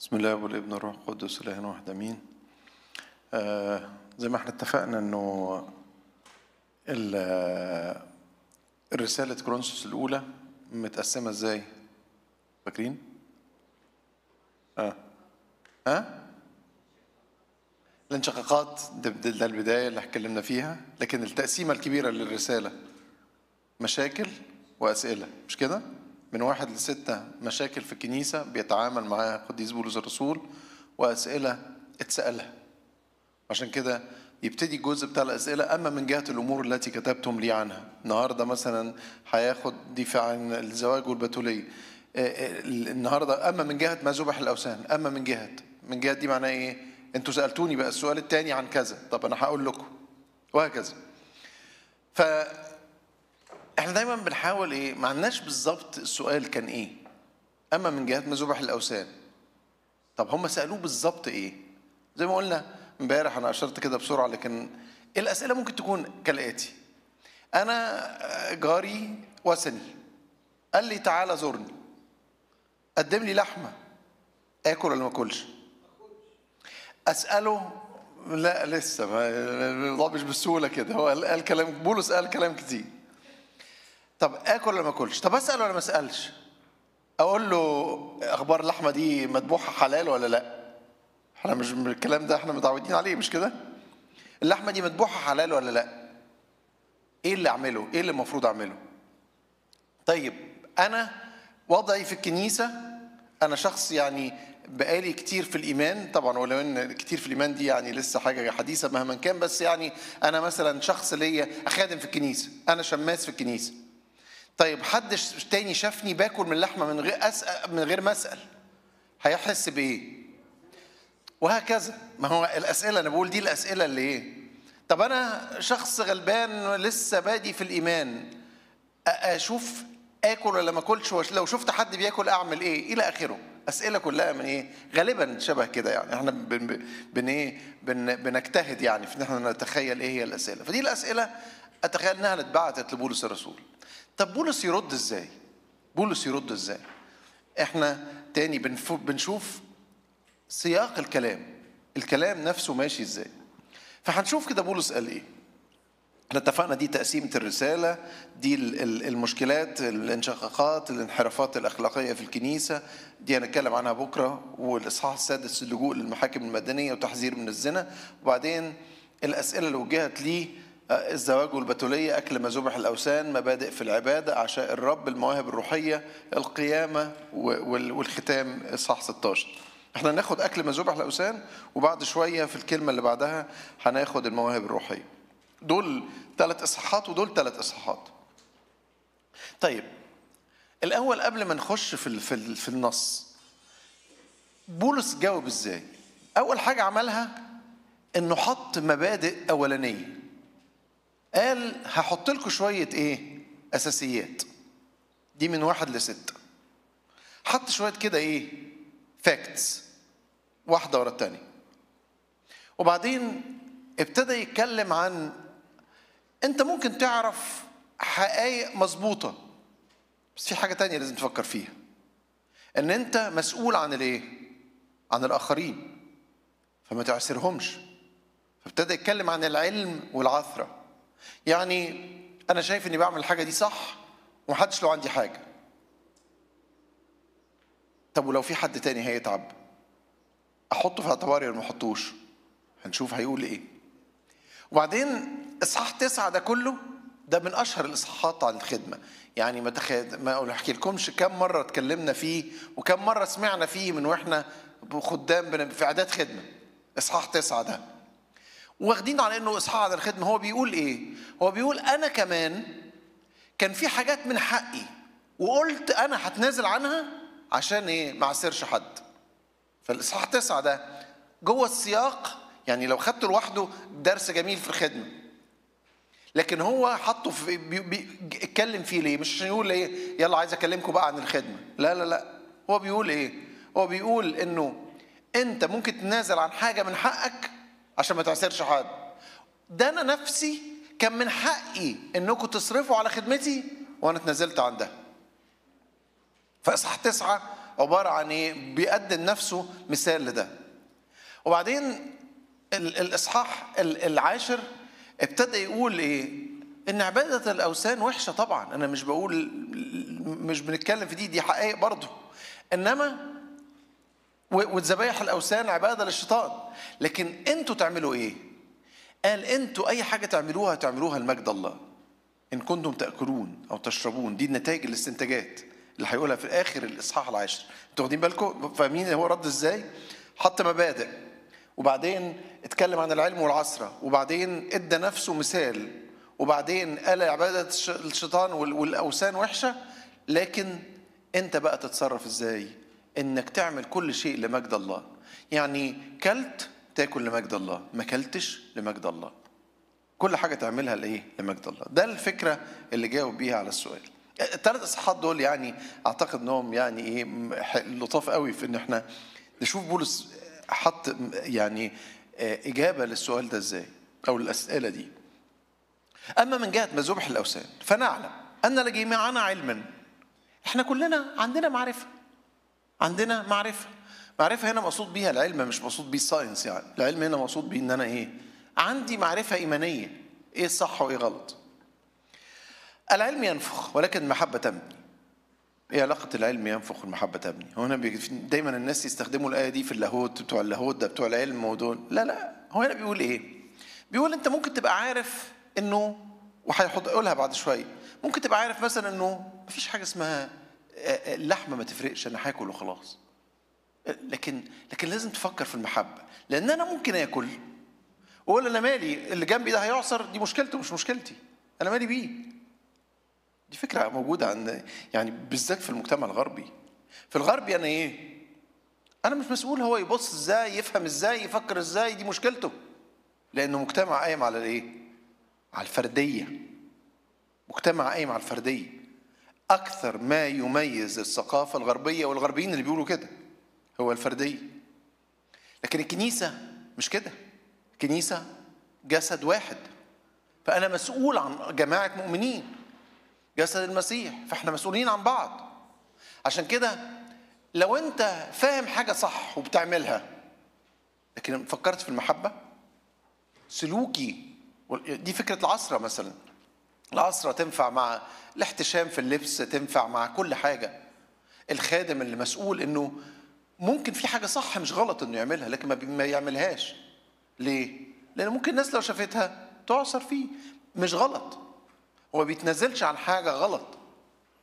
بسم الله والابن والروح القدس اله واحد آمين آه زي ما إحنا اتفقنا إنه ال- الرسالة كورنثوس الأولى متقسمة إزاي؟ فاكرين؟ آه ها؟ الانشقاقات ده ده البداية اللي اتكلمنا فيها لكن التقسيمة الكبيرة للرسالة مشاكل وأسئلة مش كده؟ من واحد لستة مشاكل في الكنيسة بيتعامل معاها قديس بولس الرسول وأسئلة اتسألها. عشان كده يبتدي الجزء بتاع الأسئلة أما من جهة الأمور التي كتبتم لي عنها. النهاردة مثلا هياخد دفاع عن الزواج والبتولية آه، آه، النهاردة أما من جهة ما ذبح الأوثان أما من جهة من جهة دي معناها إيه؟ أنتوا سألتوني بقى السؤال التاني عن كذا. طب أنا هقول لكم. وهكذا. إحنا دايما بنحاول إيه ما عندناش بالظبط السؤال كان إيه اما من جهه ما ذبح الاوثان طب هم سالوه بالظبط إيه زي ما قلنا امبارح أنا اشرت كده بسرعة لكن الاسئله ممكن تكون كالاتي أنا جاري وثني قال لي تعالى زورني قدم لي لحمه اكل ولا ما اكلش اساله لا لسه ما مش بالسهوله كده هو قال كلام بولس قال كلام كتير طب آكل ولا ما آكلش؟ طب أسأل ولا ما أسألش؟ أقول له أخبار اللحمة دي مذبوحه حلال ولا لأ؟ إحنا مش الكلام ده إحنا متعودين عليه مش كده؟ اللحمة دي مذبوحه حلال ولا لأ؟ إيه اللي أعمله؟ إيه اللي المفروض أعمله؟ طيب أنا وضعي في الكنيسة أنا شخص يعني بقالي كتير في الإيمان طبعا ولو إن كتير في الإيمان دي يعني لسه حاجة حديثة مهما كان بس يعني أنا مثلا شخص ليا أخادم في الكنيسة أنا شماس في الكنيسة. طيب حد تاني شافني باكل من اللحمه من غير اسال من غير ما أسأل هيحس بإيه؟ وهكذا. ما هو الأسئلة أنا بقول دي الأسئلة اللي إيه؟ طب أنا شخص غلبان لسه بادي في الإيمان أشوف آكل ولا ما أكلش؟ لو شفت حد بياكل أعمل إيه؟ إلى آخره. أسئلة كلها من إيه؟ غالبا شبه كده يعني. إحنا بن بن- إيه؟ بن بنجتهد يعني في إن إحنا نتخيل إيه هي الأسئلة. فدي الأسئلة أتخيل إنها اتبعتت لبولس الرسول. طب بولس يرد إزاي؟ بولس يرد إزاي؟ إحنا تاني بنشوف سياق الكلام. الكلام نفسه ماشي إزاي؟ فهنشوف كده بولس قال إيه. إحنا اتفقنا دي تقسيمة الرسالة دي ال- ال- المشكلات الانشقاقات الانحرافات الأخلاقية في الكنيسة. دي هنتكلم عنها بكرة والإصحاح السادس اللجوء للمحاكم المدنية وتحذير من الزنا. وبعدين الأسئلة اللي وجهت ليه الزواج والبتولية أكل ما ذبح الأوثان مبادئ في العبادة عشاء الرب المواهب الروحية القيامة والختام إصحاح 16 إحنا هناخد أكل ما ذبح الأوثان وبعد شوية في الكلمة اللي بعدها هناخد المواهب الروحية. دول ثلاث إصحاحات ودول ثلاث إصحاحات. طيب الأول قبل ما نخش في في ال- في النص بولس جاوب إزاي؟ أول حاجة عملها إنه حط مبادئ أولانية. قال هحط لكم شوية إيه؟ أساسيات. دي من واحد لستة حط شوية كده إيه؟ فاكتس واحدة ورا التانية. وبعدين ابتدى يتكلم عن أنت ممكن تعرف حقائق مظبوطة بس في حاجة تانية لازم تفكر فيها. إن أنت مسؤول عن الإيه؟ عن الآخرين. فما تعسرهمش. فابتدى يتكلم عن العلم والعثرة. يعني أنا شايف إني بعمل الحاجة دي صح ومحدش له عندي حاجة. طب ولو في حد تاني هيتعب؟ أحطه في اعتباري ولا ما أحطوش؟ هنشوف هيقول إيه. وبعدين إصحاح تسعة ده كله ده من أشهر الإصحاحات عن الخدمة. يعني ما تخيل ما أحكي لكمش كم مرة اتكلمنا فيه وكم مرة سمعنا فيه من وإحنا خدام في إعداد خدمة. إصحاح تسعة ده. واخدين على إنه إصحاح عن الخدمة. هو بيقول إيه؟ هو بيقول أنا كمان كان في حاجات من حقي وقلت أنا هتنازل عنها عشان إيه؟ ما اعسرش حد. فالإصحاح تسعة ده جوه السياق يعني لو خدته لوحده درس جميل في الخدمة. لكن هو حطه في بي بي اتكلم فيه ليه؟ مش عشان يقول إيه يلا عايز اكلمكم بقى عن الخدمة. لا لا لا. هو بيقول إيه؟ هو بيقول إنه أنت ممكن تنازل عن حاجة من حقك عشان ما تعسرش حد. ده أنا نفسي كان من حقي إنكم تصرفوا على خدمتي وأنا اتنازلت عن ده. فاصحاح تسعة عبارة عن إيه؟ بيقدم نفسه مثال لده. وبعدين ال- الإصحاح ال- العاشر ابتدى يقول إيه؟ إن عبادة الأوثان وحشة طبعا. أنا مش بقول مش بنتكلم في دي دي حقائق برضه. إنما وذبايح الأوثان عبادة للشيطان. لكن أنتوا تعملوا إيه؟ قال أنتوا أي حاجة تعملوها تعملوها لمجد الله. إن كنتم تأكلون أو تشربون دي النتائج الاستنتاجات اللي هيقولها في اخر الإصحاح العاشر. أنتوا واخدين بالكم؟ فاهمين هو رد إزاي؟ حط مبادئ. وبعدين اتكلم عن العلم والعصرة وبعدين ادى نفسه مثال. وبعدين قال عبادة الش- الشيطان وال- والأوثان وحشة. لكن أنت بقى تتصرف إزاي؟ إنك تعمل كل شيء لمجد الله. يعني كلت تاكل لمجد الله ما كلتش لمجد الله. كل حاجة تعملها لإيه؟ لمجد الله. ده الفكرة اللي جاوب بيها على السؤال. الثلاث إصحاحات دول يعني أعتقد إنهم يعني إيه لطاف قوي في إن إحنا نشوف بولس حط يعني آه، إجابة للسؤال ده إزاي أو الأسئلة دي. أما من جهة مذبح الأوثان فنعلم أن لجميعنا علما. إحنا كلنا عندنا معرفة. عندنا معرفة. معرفة هنا مقصود بيها العلم مش مقصود بيه الساينس يعني. العلم هنا مقصود بيه إن أنا إيه؟ عندي معرفة إيمانية. إيه الصح وإيه غلط؟ العلم ينفخ ولكن المحبة تبني. إيه علاقة العلم ينفخ والمحبة تبني؟ هو هنا دايما الناس يستخدموا الآية دي في اللاهوت بتوع اللاهوت ده بتوع العلم ودول. لا لا. هو هنا بيقول إيه؟ بيقول أنت ممكن تبقى عارف إنه وهيقولها بعد شوية. ممكن تبقى عارف مثلا إنه مفيش حاجة اسمها اللحمة ما تفرقش أنا هاكل وخلاص. لكن لكن لازم تفكر في المحبة لأن أنا ممكن آكل وأقول أنا مالي اللي جنبي ده هيعصر دي مشكلته مش مشكلتي. أنا مالي بيه. دي فكرة موجودة عند يعني بالذات في المجتمع الغربي. في الغربي أنا إيه؟ أنا مش مسؤول هو يبص إزاي يفهم إزاي يفكر إزاي دي مشكلته. لأنه مجتمع قايم على الإيه؟ على الفردية. مجتمع قايم على الفردية. أكثر ما يميز الثقافة الغربية والغربيين اللي بيقولوا كده هو الفردية. لكن الكنيسة مش كده. الكنيسة جسد واحد. فأنا مسؤول عن جماعة مؤمنين. جسد المسيح. فإحنا مسؤولين عن بعض. عشان كده لو أنت فاهم حاجة صح وبتعملها لكن فكرت في المحبة سلوكي دي فكرة العصره مثلا. العصرة تنفع مع الاحتشام في اللبس تنفع مع كل حاجة. الخادم اللي مسؤول إنه ممكن في حاجة صح مش غلط إنه يعملها لكن ما يعملهاش. ليه؟ لأن ممكن الناس لو شافتها تعصر فيه. مش غلط. هو ما بيتنازلش عن حاجة غلط.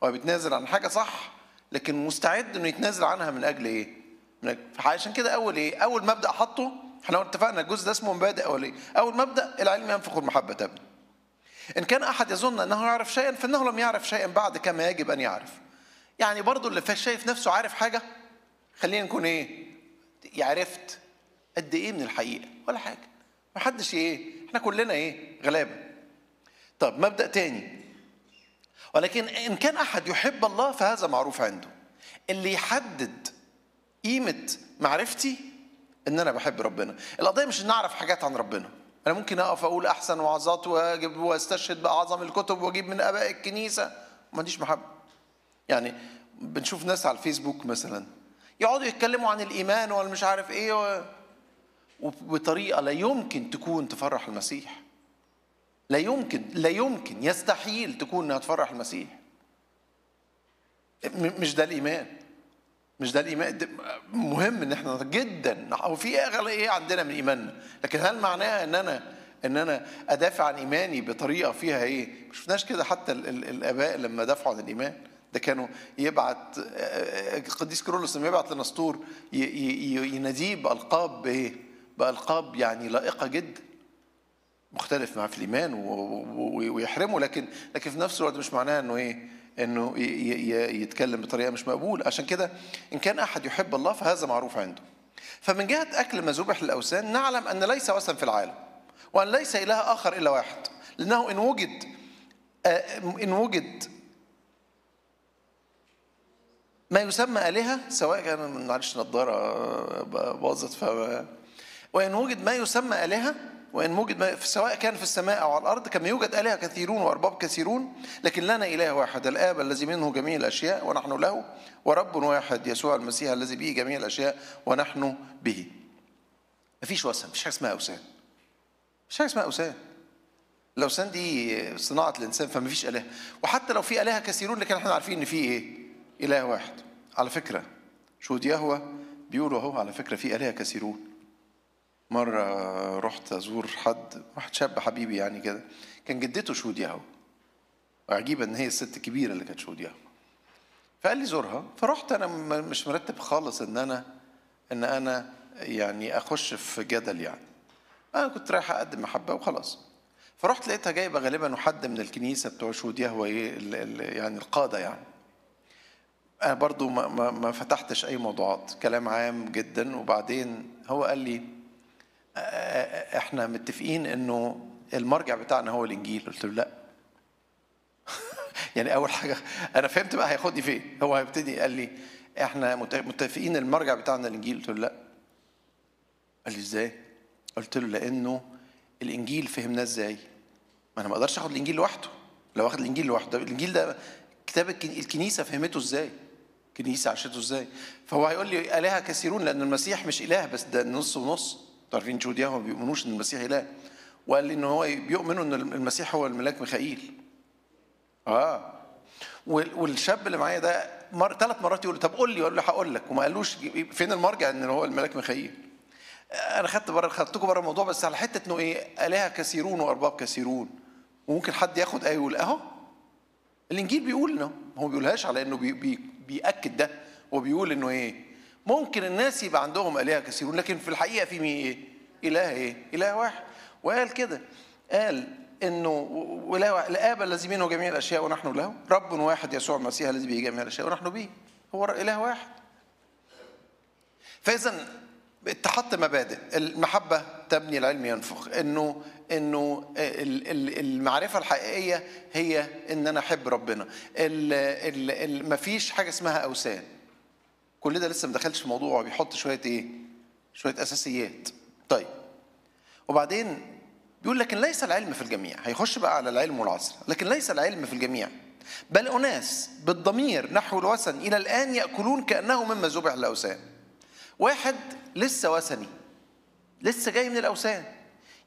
هو بيتنازل عن حاجة صح لكن مستعد إنه يتنازل عنها من أجل إيه؟ من أجل عشان كده أول إيه؟ أول مبدأ حطه إحنا اتفقنا الجزء ده اسمه مبادئ أولية. أول مبدأ العلم ينفخ والمحبه تبني إن كان أحد يظن أنه يعرف شيئا فإنه لم يعرف شيئا بعد كما يجب أن يعرف. يعني برضو اللي شايف نفسه عارف حاجة خلينا نكون إيه عرفت قد إيه من الحقيقة ولا حاجة. ما حدش إيه إحنا كلنا إيه غلابة. طب مبدأ تاني. ولكن إن كان أحد يحب الله فهذا معروف عنده. اللي يحدد قيمة معرفتي إن أنا بحب ربنا. القضية مش إن أعرف حاجات عن ربنا. أنا ممكن أقف أقول أحسن وعظات واجيب وأستشهد بأعظم الكتب وأجيب من آباء الكنيسة. ما عنديش محبة. يعني بنشوف ناس على الفيسبوك مثلا يقعدوا يتكلموا عن الإيمان ولا مش عارف إيه و... وبطريقة لا يمكن تكون تفرح المسيح. لا يمكن لا يمكن يستحيل تكون إنها تفرح المسيح. مش ده الإيمان. مش ده الإيمان؟ مهم إن إحنا جدا. هو في إيه عندنا من ايماننا لكن هل معناها إن أنا إن أنا أدافع عن إيماني بطريقة فيها إيه؟ ما شفناش كده حتى ال ال الآباء لما دافعوا عن الإيمان. ده كانوا يبعت القديس كيرلس لما يبعت لنسطور يناديه بألقاب بايه بألقاب يعني لائقة جدا. مختلف معاه في الإيمان ويحرمه. لكن لكن في نفس الوقت مش معناها إنه إيه؟ إنه يتكلم بطريقة مش مقبول. عشان كده إن كان أحد يحب الله فهذا معروف عنده. فمن جهة أكل ما ذبح للاوثان نعلم أن ليس وثن في العالم وأن ليس إله آخر إلا واحد. لأنه إن وجد آه، إن وجد ما يسمى آلهة سواء كان معلش نضارة باظت ف وإن وجد ما يسمى آلهة وإن وجد ما- سواء كان في السماء أو على الأرض كما يوجد آلهة كثيرون وأرباب كثيرون لكن لنا إله واحد الآب الذي منه جميع الأشياء ونحن له ورب واحد يسوع المسيح الذي به جميع الأشياء ونحن به. مفيش وثن مفيش حاجة اسمها أوثان. مفيش حاجة اسمها أوثان. الاوثان دي صناعة الإنسان فما فيش اله وحتى لو في آلهة كثيرون لكن إحنا عارفين إن في إيه؟ إله واحد. على فكرة شهود يهوه بيقولوا أهو على فكرة في آلهة كثيرون. مرة رحت أزور حد واحد شاب حبيبي يعني كده كان جدته شهود يهوه وعجيبه إن هي الست الكبيرة اللي كانت شهود يهوه فقال لي زورها فرحت أنا م- مش مرتب خالص إن أنا إن أنا يعني أخش في جدل يعني. أنا كنت رايح أقدم محبة وخلاص. فرحت لقيتها جايبة غالبا حد من الكنيسة بتوع شهود ال- يعني القادة يعني. أنا برضو ما, ما, ما فتحتش أي موضوعات. كلام عام جدا. وبعدين هو قال لي إحنا متفقين انه المرجع بتاعنا هو الانجيل. قلت له لا. يعني أول حاجة أنا فهمت بقى هياخدني فين. هو هيبتدي قال لي إحنا مت- متفقين المرجع بتاعنا الانجيل. قلت له لا. قال لي إزاي؟ قلت له لأنه الانجيل فهمناه إزاي. ما أنا ما أقدرش آخد الانجيل لوحده. لو واخد الانجيل لوحده الانجيل ده كتاب الكن- الكنيسة فهمته إزاي؟ الكنيسه عاشته إزاي؟ فهو هيقول لي آلهة كثيرون لأن المسيح مش إله بس ده نص ونص. أنتوا عارفين يهوه ما بيؤمنوش إن المسيح إله. وقال لي إن هو بيؤمنوا إن المسيح هو الملاك ميخائيل. آه. وال- والشاب اللي معايا ده مر ثلاث مرات يقول طب قول لي أقول له هقول لك. وما قالوش فين المرجع إن هو الملاك ميخائيل؟ أنا خدت بره خدتكم بره الموضوع بس على حتة إنه إيه آلهة كثيرون وأرباب كثيرون. وممكن حد ياخد آية يقول أهو. الإنجيل بيقول إنه هو ما بيقولهاش على إنه بي بي بيأكد ده. هو بيقول إنه إيه ممكن الناس يبقى عندهم آلهة كثيرون لكن في الحقيقة في مين؟ إيه؟ إله إيه؟ إله واحد. وقال كده قال إنه ولا الاب الذي منه جميع الأشياء ونحن له رب واحد يسوع المسيح الذي به جميع الأشياء ونحن به. هو إله واحد. فإذا اتحط مبادئ المحبة تبني العلم ينفخ. إنه إنه ال- ال- المعرفة الحقيقية هي إن أنا أحب ربنا. مفيش حاجة اسمها أوثان. كل ده لسه ما دخلش في الموضوع بيحط شوية إيه؟ شوية أساسيات. طيب. وبعدين بيقول لكن ليس العلم في الجميع. هيخش بقى على العلم والعصر. لكن ليس العلم في الجميع. بل أناس بالضمير نحو الوثن إلى الآن يأكلون كأنه مما ذبح الأوثان. واحد لسه وثني. لسه جاي من الأوثان.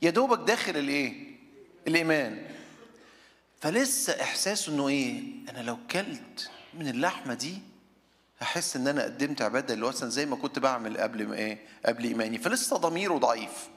يا دوبك داخل الإيه؟ الإيمان. فلسه إحساسه إنه إيه؟ أنا لو كلت من اللحمة دي هحس إن أنا قدمت عبادة للوثن زي ما كنت بعمل قبل ما إيه قبل إيماني. فلسه ضميره ضعيف.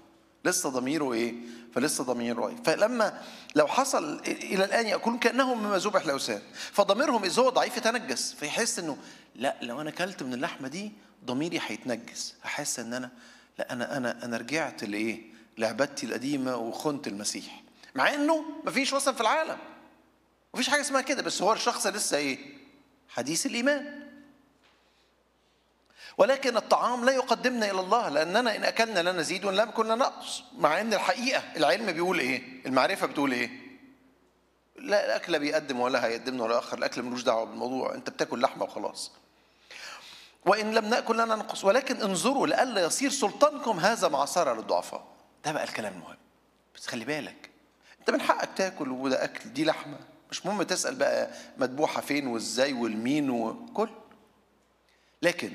لسه ضميره إيه؟ فلسه ضميره ضعيف. فلما لو حصل إلى الآن ياكلون كأنهم مما ذبح الاوثان فضميرهم اذا هو ضعيف يتنجس. فيحس إنه لا لو أنا أكلت من اللحمة دي ضميري هيتنجس. هحس إن أنا لا أنا أنا أنا رجعت لإيه؟ لعبادتي القديمة وخنت المسيح. مع إنه مفيش وثن في العالم. مفيش حاجة اسمها كده. بس هو الشخص لسه إيه؟ حديث الإيمان. ولكن الطعام لا يقدمنا إلى الله لأننا إن أكلنا لا نزيد وإن لم يكن لنا نقص مع إن الحقيقة العلم بيقول إيه؟ المعرفة بتقول إيه؟ لا الأكل لا بيقدم ولا هيقدمنا ولا اخر الأكل ملوش دعوة بالموضوع أنت بتاكل لحمة وخلاص. وإن لم نأكل لنا نقص ولكن انظروا لئلا يصير سلطانكم هذا معصره للضعفاء. ده بقى الكلام المهم. بس خلي بالك أنت من حقك تاكل وده أكل دي لحمة. مش مهم تسأل بقى مذبوحة فين وإزاي والمين وكل لكن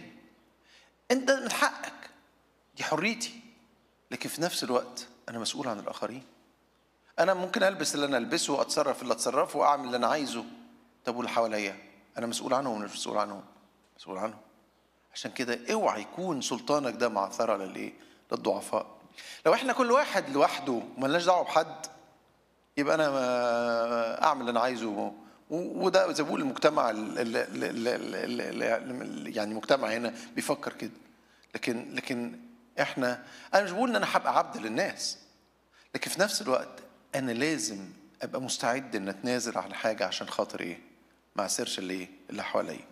انت من حقك. دي حريتي. لكن في نفس الوقت أنا مسؤول عن الآخرين. أنا ممكن ألبس اللي أنا ألبسه وأتصرف اللي أتصرفه وأعمل اللي أنا عايزه. طب واللي حواليا؟ أنا مسؤول عنهم مش مسؤول عنهم؟ مسؤول عنهم. عشان كده اوعى يكون سلطانك ده معثرة للإيه؟ للضعفاء. لو إحنا كل واحد لوحده وملناش دعوة بحد يبقى أنا أعمل اللي أنا عايزه. وده زي بقول المجتمع ال- ال- ال- ال- ال- ال- يعني المجتمع هنا بيفكر كده. لكن لكن إحنا أنا مش بقول إن أنا هبقى عبد للناس لكن في نفس الوقت أنا لازم أبقى مستعد إن أتنازل عن حاجة عشان خاطر إيه؟ ما اعسرش اللي اللي حواليا.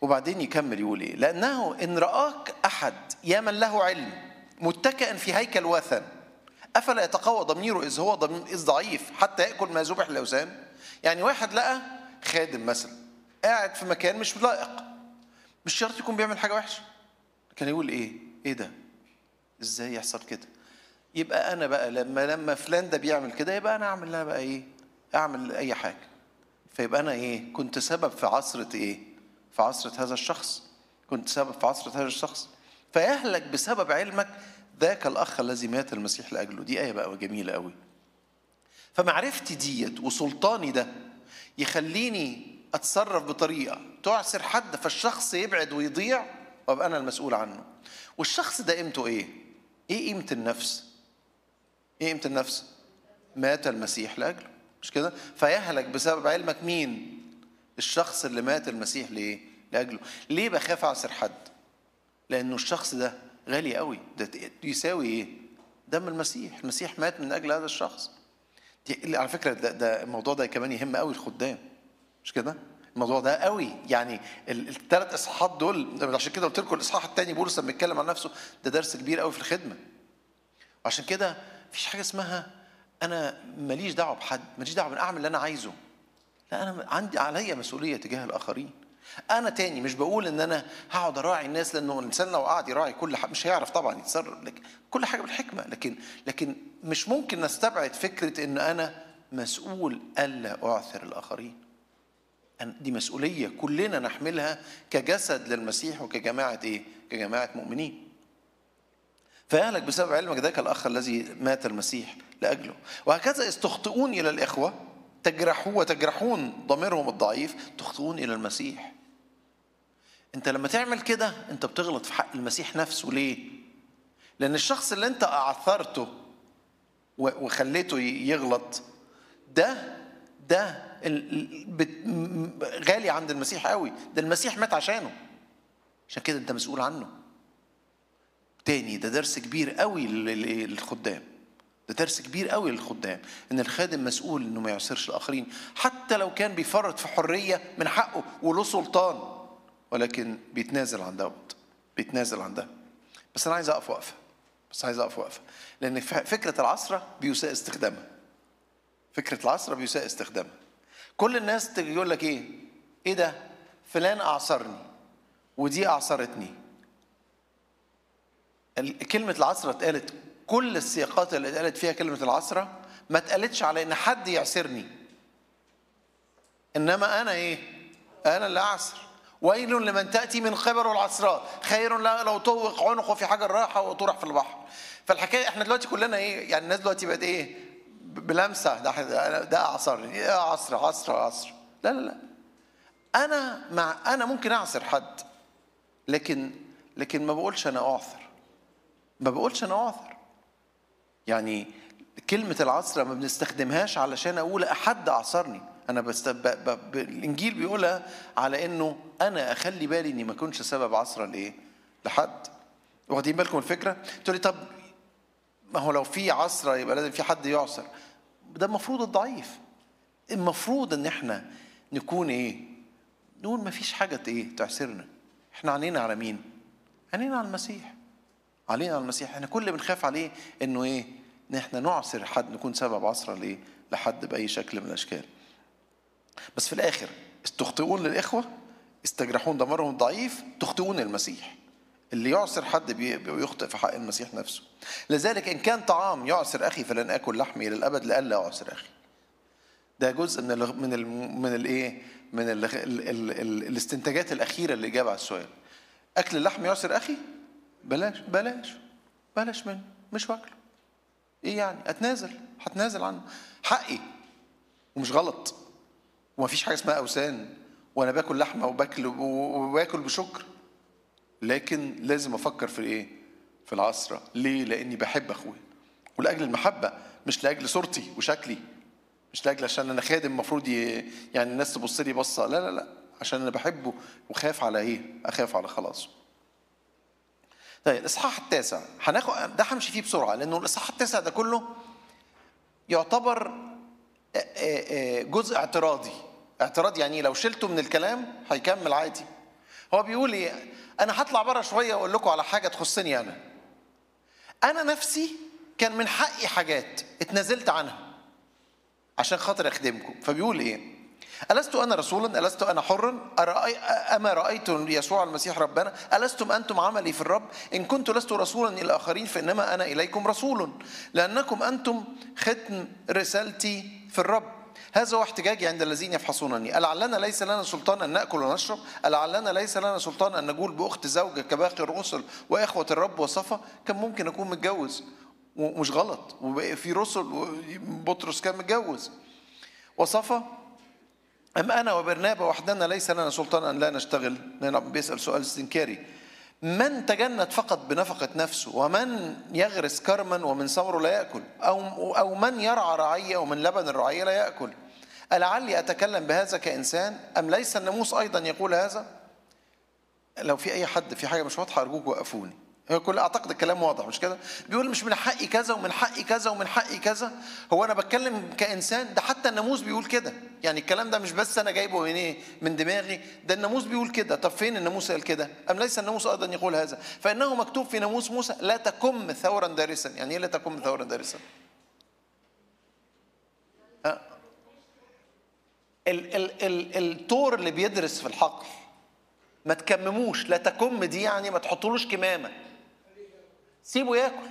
وبعدين يكمل يقول إيه؟ لأنه إن رآك أحد يا من له علم متكئا في هيكل وثن أفلا يتقوى ضميره إذ هو ضمير إذ ضعيف حتى يأكل ما ذبح الأوثان؟ يعني واحد لقى خادم مثلا قاعد في مكان مش لائق. مش شرط يكون بيعمل حاجة وحشة. كان يقول إيه؟ إيه ده؟ إزاي يحصل كده؟ يبقى أنا بقى لما لما فلان ده بيعمل كده يبقى أنا أعمل أنا بقى إيه؟ أعمل أي حاجة. فيبقى أنا إيه؟ كنت سبب في عصرة إيه؟ في عصرة هذا الشخص. كنت سبب في عصرة هذا الشخص. فيهلك بسبب علمك ذاك الأخ الذي مات المسيح لأجله. دي آية بقى جميلة قوي فمعرفتي ديت وسلطاني ده يخليني أتصرف بطريقة تعسر حد فالشخص يبعد ويضيع وأبقى أنا المسؤول عنه. والشخص ده قيمته إيه؟ إيه قيمة النفس؟ إيه قيمة النفس؟ مات المسيح لأجله مش كده؟ فيهلك بسبب علمك مين؟ الشخص اللي مات المسيح ليه؟ لأجله. ليه بخاف أعسر حد؟ لأنه الشخص ده غالي قوي. ده يساوي إيه؟ دم المسيح. المسيح مات من أجل هذا الشخص. دي على فكرة ده, ده الموضوع ده كمان يهم قوي الخدام مش كده؟ الموضوع ده قوي يعني الثلاث إصحاحات دول عشان كده قلت لكم الإصحاح الثاني بولس لما بيتكلم عن نفسه ده درس كبير قوي في الخدمة. وعشان كده مفيش حاجة اسمها أنا ماليش دعوة بحد ماليش دعوة من اعمل اللي أنا عايزه. لا أنا عندي عليا مسؤولية تجاه الآخرين. أنا تاني مش بقول إن أنا هقعد أراعي الناس لأنه الإنسان لو قعد يراعي كل حاجة مش هيعرف طبعا يتصرف لكن كل حاجة بالحكمة لكن لكن مش ممكن نستبعد فكرة إن أنا مسؤول ألا أعثر الآخرين. دي مسؤولية كلنا نحملها كجسد للمسيح وكجماعة إيه؟ كجماعة مؤمنين. فيهلك بسبب علمك ذاك الأخ الذي مات المسيح لأجله. وهكذا استخطئون إلى الإخوة تجرحوا وتجرحون ضميرهم الضعيف تخطئون إلى المسيح. انت لما تعمل كده انت بتغلط في حق المسيح نفسه. ليه؟ لأن الشخص اللي انت أعثرته وخليته يغلط ده ده غالي عند المسيح قوي. ده المسيح مات عشانه. عشان كده انت مسؤول عنه. تاني ده درس كبير قوي للخدام. ده درس كبير قوي للخدام. إن الخادم مسؤول إنه ما يعسرش الآخرين. حتى لو كان بيفرط في حرية من حقه وله سلطان. ولكن بيتنازل عن دوت بيتنازل عن ده. بس أنا عايز أقف وقفه بس عايز أقف وقفه لأن فكرة العصره بيساء استخدامها فكرة العصره بيساء استخدامها كل الناس تيجي يقول لك إيه؟ إيه ده؟ فلان أعصرني ودي أعصرتني. كلمة العصرة اتقالت. كل السياقات اللي اتقالت فيها كلمة العصرة ما اتقالتش على إن حد يعسرني إنما أنا إيه؟ أنا اللي اعسر ويل لمن تاتي من خبر العصراء خير له لو طوق عنقه في حجر راحه وطرح في البحر. فالحكاية إحنا دلوقتي كلنا إيه يعني الناس دلوقتي بقت إيه بلمسة. ده ده اعصرني إيه عصر عصر عصر. لا لا لا. أنا مع أنا ممكن أعصر حد لكن لكن ما بقولش أنا اعثر ما بقولش أنا اعثر يعني كلمة العصر ما بنستخدمهاش علشان أقول أحد أعصرني. أنا بست... ب... ب... الإنجيل بيقولها على إنه أنا أخلي بالي إني ما أكونش سبب عصرة لإيه؟ لحد. واخدين بالكم الفكرة؟ تقول لي طب ما هو لو في عصرة يبقى لازم في حد يعصر. ده المفروض الضعيف. المفروض إن إحنا نكون إيه؟ نقول ما فيش حاجة إيه؟ تعسرنا. إحنا عينينا على مين؟ عينينا على المسيح. علينا على المسيح. إحنا كل اللي بنخاف عليه إنه إيه؟ إن إحنا نعصر حد نكون سبب عصره ليه لحد بأي شكل من الأشكال. بس في الآخر استخطئون للإخوة استجرحون ضميرهم الضعيف تخطئون المسيح. اللي يعصر حد بيخطئ في حق المسيح نفسه. لذلك إن كان طعام يعصر أخي فلن آكل لحمي إلى الأبد لئلا أعصر أخي. ده جزء من ال من ال من الإيه؟ من ال ال ال ال الاستنتاجات الأخيرة اللي جاب على السؤال. أكل اللحم يعصر أخي؟ بلاش بلاش بلاش منه مش واكله. إيه يعني؟ أتنازل هتنازل عنه. حقي. ومش غلط. ومفيش حاجة اسمها أوثان. وأنا باكل لحمة وباكل وباكل بشكر. لكن لازم أفكر في إيه في العصرة ليه؟ لأني بحب أخويا. ولأجل المحبة مش لأجل صورتي وشكلي. مش لأجل عشان أنا خادم المفروض يعني الناس تبص لي بصة. لا لا لا. عشان أنا بحبه وخاف على إيه؟ أخاف على خلاصه طيب الإصحاح التاسع. هناخد ده همشي فيه بسرعة لأنه الإصحاح التاسع ده كله يعتبر جزء اعتراضي. اعتراض يعني لو شلته من الكلام هيكمل عادي. هو بيقول إيه؟ أنا هطلع بره شوية وأقول لكم على حاجة تخصني أنا. أنا نفسي كان من حقي حاجات اتنازلت عنها عشان خاطر أخدمكم. فبيقول إيه؟ ألست أنا رسولا؟ ألست أنا حرا؟ أرأي أما رأيتم يسوع المسيح ربنا؟ ألستم أنتم عملي في الرب؟ إن كنت لست رسولا إلى الآخرين فإنما أنا إليكم رسول. لأنكم أنتم ختم رسالتي في الرب. هذا هو احتجاجي عند الذين يفحصونني. ألعلنا ليس لنا سلطان أن نأكل ونشرب؟ ألعلنا ليس لنا سلطان أن نقول بأخت زوجة كباقي الرسل وإخوة الرب وصفا؟ كان ممكن أكون متجوز ومش غلط. وفي رسل بطرس كان متجوز. وصفا؟ أم أنا وبرنابا وحدنا ليس لنا سلطان أن لا نشتغل؟ لأنه بيسأل سؤال استنكاري. من تجند فقط بنفقة نفسه؟ ومن يغرس كرما ومن ثمره لا يأكل؟ أو, أو من يرعى رعية ومن لبن الرعية لا يأكل؟ ألعلي أتكلم بهذا كإنسان؟ أم ليس الناموس أيضا يقول هذا؟ لو في أي حد في حاجة مش واضحة أرجوك وقفوني. هو كل أعتقد الكلام واضح مش كده؟ بيقول مش من حقي كذا ومن حقي كذا ومن حقي كذا. هو أنا بتكلم كإنسان ده حتى الناموس بيقول كده. يعني الكلام ده مش بس أنا جايبه من إيه؟ من دماغي ده الناموس بيقول كده. طب فين الناموس قال كده؟ أم ليس الناموس أيضا يقول هذا؟ فإنه مكتوب في ناموس موسى لا تكم ثورا دارسا. يعني إيه لا تكم ثورا دارسا؟ أه. ال ال ال الطور اللي بيدرس في الحقل ما تكمموش لا تكم دي يعني ما تحطولوش كمامة. سيبه ياكل.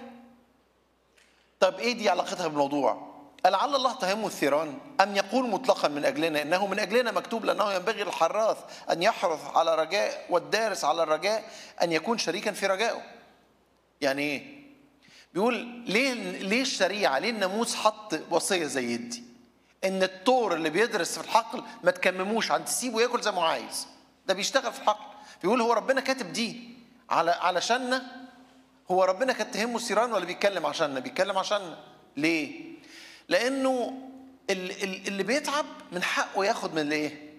طب إيه دي علاقتها بالموضوع؟ لعل الله تهمه الثيران أم يقول مطلقا من أجلنا إنه من أجلنا مكتوب لأنه ينبغي للحراث أن يحرث على رجاء والدارس على الرجاء أن يكون شريكا في رجائه. يعني إيه؟ بيقول ليه ليه الشريعة ليه الناموس حط وصية زي دي؟ إن الطور اللي بيدرس في الحقل ما تكمموش عن تسيبه ياكل زي ما هو عايز ده بيشتغل في الحقل بيقول هو ربنا كاتب دي على علشاننا هو ربنا كانت تهمه السيران ولا بيتكلم عشاننا؟ بيتكلم عشاننا. ليه؟ لأنه اللي بيتعب من حقه ياخد من الايه؟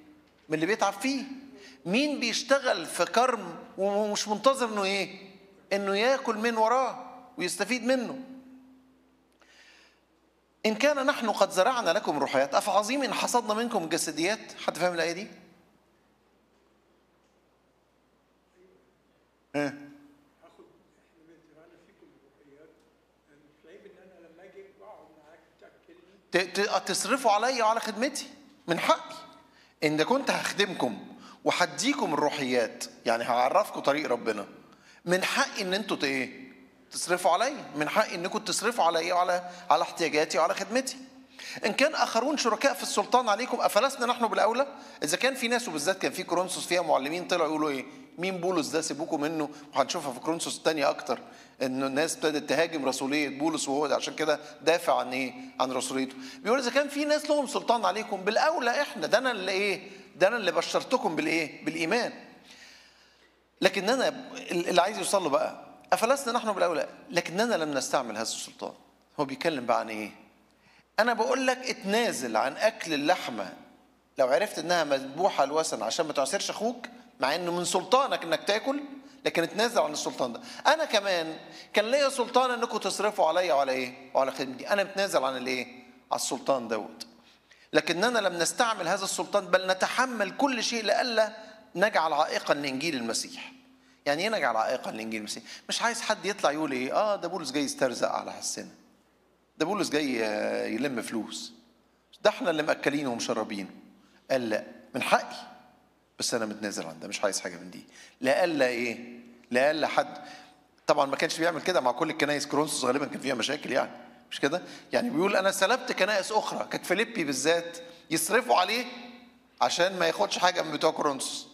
من اللي بيتعب فيه. مين بيشتغل في كرم ومش منتظر إنه إيه؟ إنه ياكل من وراه ويستفيد منه. إن كان نحن قد زرعنا لكم روحيات أفعظيم إن حصدنا منكم جسديات حد فاهم الآية دي؟ ها؟ تصرفوا عليا وعلى خدمتي من حقي إن كنت هخدمكم وهديكم الروحيات يعني هعرفكم طريق ربنا من حقي إن أنتوا إيه تصرفوا عليا من حقي إنكم تصرفوا عليا وعلى على احتياجاتي وعلى خدمتي. إن كان آخرون شركاء في السلطان عليكم أفلسنا نحن بالأولى؟ إذا كان في ناس وبالذات كان في كورنثوس فيها معلمين طلعوا يقولوا إيه؟ مين بولس ده؟ سيبوكم منه. وهنشوفها في كورنثوس الثانية أكتر. انه الناس ابتدت تهاجم رسولية بولس وهو عشان كده دافع عن إيه؟ عن رسوليته. بيقول إذا كان في ناس لهم سلطان عليكم بالأولى إحنا. ده أنا اللي إيه؟ ده أنا اللي بشرتكم بالإيه؟ بالإيمان. لكننا اللي عايز يوصل له بقى أفلسنا نحن بالأولى؟ لكننا لم نستعمل هذا السلطان. هو بيتكلم بقى عن إيه؟ أنا بقول لك اتنازل عن أكل اللحمة. لو عرفت إنها مذبوحة الوثن عشان ما تعسرش أخوك مع إنه من سلطانك إنك تاكل لكن اتنازل عن السلطان ده. أنا كمان كان ليا سلطان إنكم تصرفوا عليا وعلى إيه؟ وعلى خدمتي. أنا متنازل عن الإيه؟ على السلطان دوت. لكننا لم نستعمل هذا السلطان بل نتحمل كل شيء لئلا نجعل عائقا لإنجيل المسيح. يعني إيه نجعل عائقا لانجيل المسيح؟ مش عايز حد يطلع يقول إيه آه ده بولس جاي يسترزق على حسنا ده بولس جاي يلم فلوس. ده إحنا اللي مأكلينه ومشربينه. قال لا من حقي. بس أنا متنازل عن ده مش عايز حاجة من دي. لألا إيه؟ لألا حد. طبعا ما كانش بيعمل كده مع كل الكنائس كرونسوس غالبا كان فيها مشاكل يعني. مش كده؟ يعني بيقول أنا سلبت كنائس أخرى كانت فيليبي بالذات يصرفوا عليه عشان ما ياخدش حاجة من بتوع كرونسوس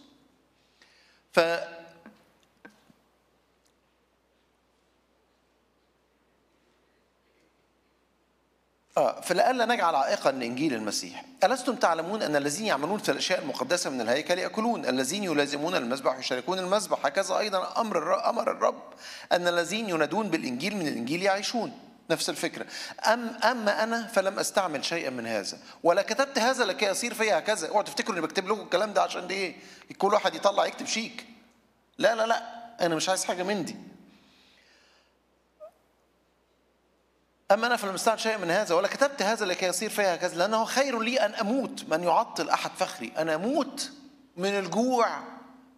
آه فلئلا نجعل عائقا لإنجيل المسيح. ألستم تعلمون أن الذين يعملون في الأشياء المقدسة من الهيكل يأكلون؟ الذين يلازمون المذبح ويشاركون المذبح. هكذا أيضا أمر الرب أمر الرب أن الذين ينادون بالإنجيل من الإنجيل يعيشون. نفس الفكرة. أم أما أنا فلم أستعمل شيئا من هذا. ولا كتبت هذا لكي يصير فيها هكذا. اوعوا تفتكروا إني بكتب لكم الكلام ده عشان دي إيه؟ كل واحد يطلع يكتب شيك. لا لا لا. أنا مش عايز حاجة من دي. أما أنا فلم أستعد شيئا من هذا ولا كتبت هذا لكي يصير فيها هكذا لأنه خير لي أن أموت من يعطل أحد فخري. أنا أموت من الجوع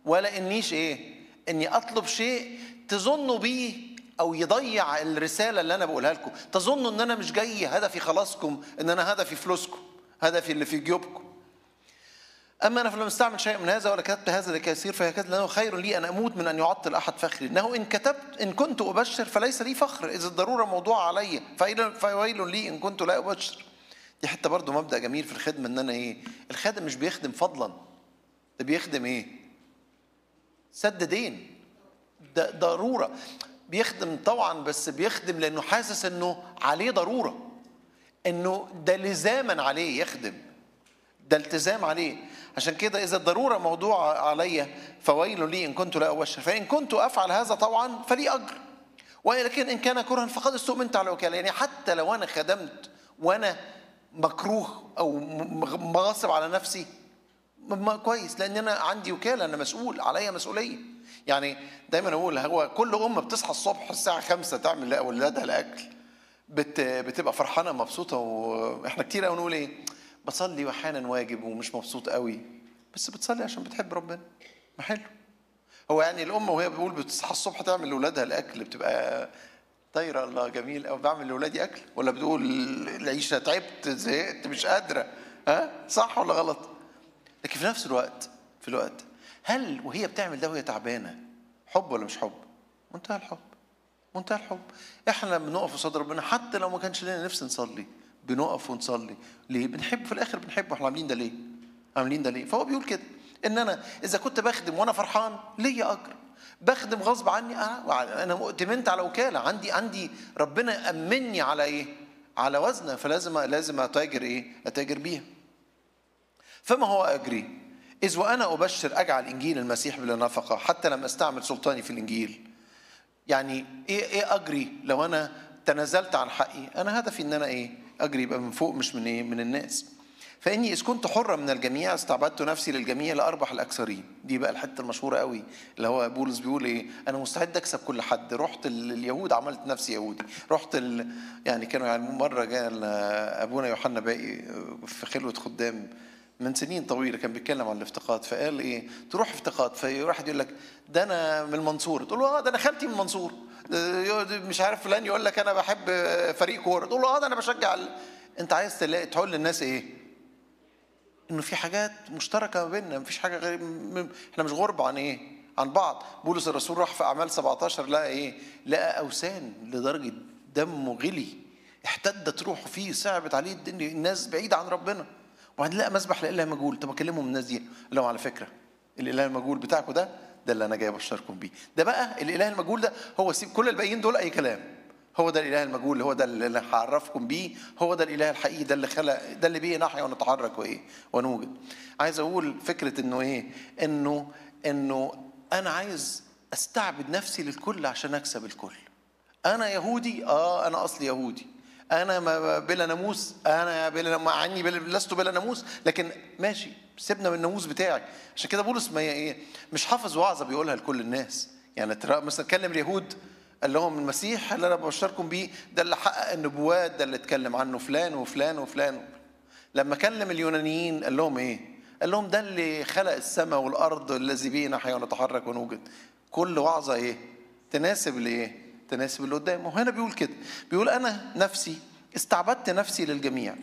ولا إنيش إيه إني أطلب شيء تظنوا بيه أو يضيع الرسالة اللي أنا بقولها لكم. تظنوا إن أنا مش جاي هدفي خلاصكم إن أنا هدفي فلوسكم هدفي اللي في جيوبكم. أما أنا فلم أستعمل شيء من هذا ولا كتبت هذا لكي يصير فهكذا لأنه خير لي أن أموت من أن يعطل أحد فخري. إنه إن كتبت إن كنت أبشر فليس لي فخر. إذا الضرورة موضوع علي فويل لي إن كنت لا أبشر. دي حتة برضو مبدأ جميل في الخدمة إن أنا إيه الخادم مش بيخدم فضلا. ده بيخدم إيه؟ سد دين. ده ضرورة. بيخدم طبعا بس بيخدم لأنه حاسس إنه عليه ضرورة. إنه ده لزاما عليه يخدم. ده التزام عليه. عشان كده إذا الضرورة موضوع علي فويل لي إن كنت لا أبشر. فإن كنت أفعل هذا طبعا فلي أجر. ولكن إن كان كرها فقد استؤمنت على وكالة يعني حتى لو أنا خدمت وأنا مكروه أو مغصب على نفسي ما كويس لأن أنا عندي وكالة أنا مسؤول عليا مسؤولية. يعني دايما أقول هو كل أم بتصحى الصبح الساعة خمسة تعمل لأولادها الأكل بت بتبقى فرحانة مبسوطة وإحنا كتير قوي نقول إيه؟ بصلي واحيانا واجب ومش مبسوط قوي بس بتصلي عشان بتحب ربنا. ما حلو. هو يعني الام وهي بتقول بتصحى الصبح تعمل لاولادها الأكل بتبقى طايرة. الله جميل أو بعمل لاولادي أكل؟ ولا بتقول العيشة تعبت زهقت مش قادرة؟ ها؟ صح ولا غلط؟ لكن في نفس الوقت في الوقت هل وهي بتعمل ده وهي تعبانة حب ولا مش حب؟ منتهى الحب. منتهى الحب. إحنا بنقف قصاد ربنا حتى لو ما كانش لنا نفس نصلي بنقف ونصلي. ليه؟ بنحب في الآخر بنحبه. إحنا عاملين ده ليه؟ عاملين ده ليه؟ فهو بيقول كده إن أنا إذا كنت بخدم وأنا فرحان ليا أجر. بخدم غصب عني أنا أنا مؤتمنت على وكالة. عندي عندي ربنا أمني على إيه؟ على وزنة. فلازم لازم أتاجر إيه؟ أتاجر بيها. فما هو أجري؟ إذ وأنا أبشر أجعل إنجيل المسيح بلا نفقة حتى لم أستعمل سلطاني في الإنجيل. يعني إيه إيه أجري لو أنا تنازلت عن حقي؟ أنا هدفي إن أنا إيه؟ أجري يبقى من فوق مش من إيه من الناس. فإني إذ كنت حرا من الجميع استعبدت نفسي للجميع لأربح الأكثرين. دي بقى الحتة المشهورة قوي اللي هو بولس بيقول إيه أنا مستعد أكسب كل حد. رحت اليهود عملت نفسي يهودي. رحت ال... يعني كانوا يعني مرة جاء أبونا يوحنا باقي في خلوة خدام من سنين طويلة كان بيتكلم عن الافتقاد. فقال إيه تروح افتقاد. فواحد يقول لك ده أنا من المنصوره تقول له آه ده أنا خالتي من المنصوره مش عارف فلان يقول لك أنا بحب فريق كورة. تقول له آه ده أنا بشجع ال... أنت عايز تلاقي تقول للناس إيه؟ إنه في حاجات مشتركة ما بيننا مفيش حاجة غير إحنا مش غرب عن إيه؟ عن بعض. بولس الرسول راح في أعمال 17 لقى إيه؟ لقى أوثان لدرجة دمه غلي احتدت روحه فيه صعبت عليه الدنيا. الناس بعيده عن ربنا. وبعدين لقى مسبح لاله مجهول. طب أكلمهم الناس دي. لهم على فكرة الإله المجهول بتاعكم ده ده اللي أنا جاي أبشركم بيه. ده بقى الإله المجهول ده هو سيب كل الباقيين دول أي كلام. هو ده الإله المجهول هو ده اللي هعرفكم بيه هو ده الإله الحقيقي ده اللي خلق ده اللي بيه نحيا ونتحرك وإيه ونوجد. عايز أقول فكرة إنه إيه؟ إنه إنه أنا عايز أستعبد نفسي للكل عشان أكسب الكل. أنا يهودي؟ آه أنا أصلي يهودي. أنا بلا ناموس أنا بلا مع عني بلا لست بلا ناموس لكن ماشي سيبنا من الناموس بتاعي عشان كده بولس ما إيه مش حافظ وعظة بيقولها لكل الناس يعني مثلا كلم اليهود قال لهم المسيح اللي أنا ببشركم بيه ده اللي حقق النبوات ده اللي اتكلم عنه فلان وفلان وفلان لما كلم اليونانيين قال لهم إيه؟ قال لهم ده اللي خلق السماء والأرض الذي به نحيا ونتحرك ونوجد كل وعظة إيه؟ تناسب لإيه؟ تناسب اللي قدامه وهنا بيقول كده. بيقول أنا نفسي استعبدت نفسي للجميع.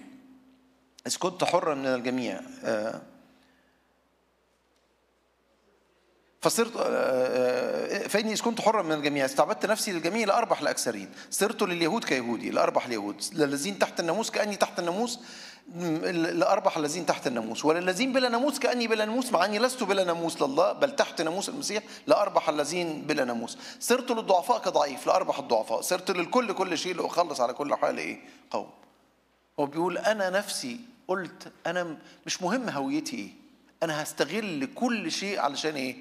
إذ كنت حرا من الجميع. آه. فصرت فإني إذ كنت حرا من الجميع استعبدت نفسي للجميع لأربح الأكثرين. صرت لليهود كيهودي لأربح اليهود. للذين تحت الناموس كأني تحت الناموس. لأربح الذين تحت الناموس. وللذين بلا ناموس كأني بلا ناموس مع أني لست بلا ناموس لله بل تحت ناموس المسيح. لأربح الذين بلا ناموس. صرت للضعفاء كضعيف لأربح الضعفاء. صرت للكل كل شيء لأخلص على كل حال إيه؟ قوم. هو بيقول أنا نفسي قلت أنا مش مهم هويتي إيه. أنا هستغل كل شيء علشان إيه؟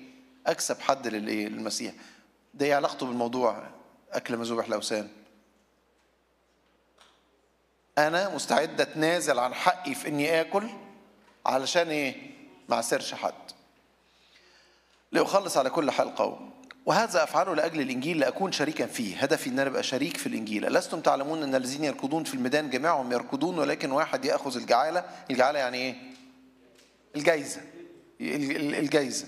أكسب حد للإيه؟ للمسيح. ده إيه علاقته بالموضوع أكل مذبوح الأوثان؟ أنا مستعد أتنازل عن حقي في إني آكل علشان إيه؟ ما أعسرش حد. لاخلص على كل حال قوم. وهذا أفعله لأجل الإنجيل لأكون شريكا فيه. هدفي إن أنا أبقى شريك في الإنجيل. لستم تعلمون أن الذين يركضون في الميدان جميعهم يركضون ولكن واحد يأخذ الجعالة. الجعالة يعني إيه؟ الجايزة. الجايزة.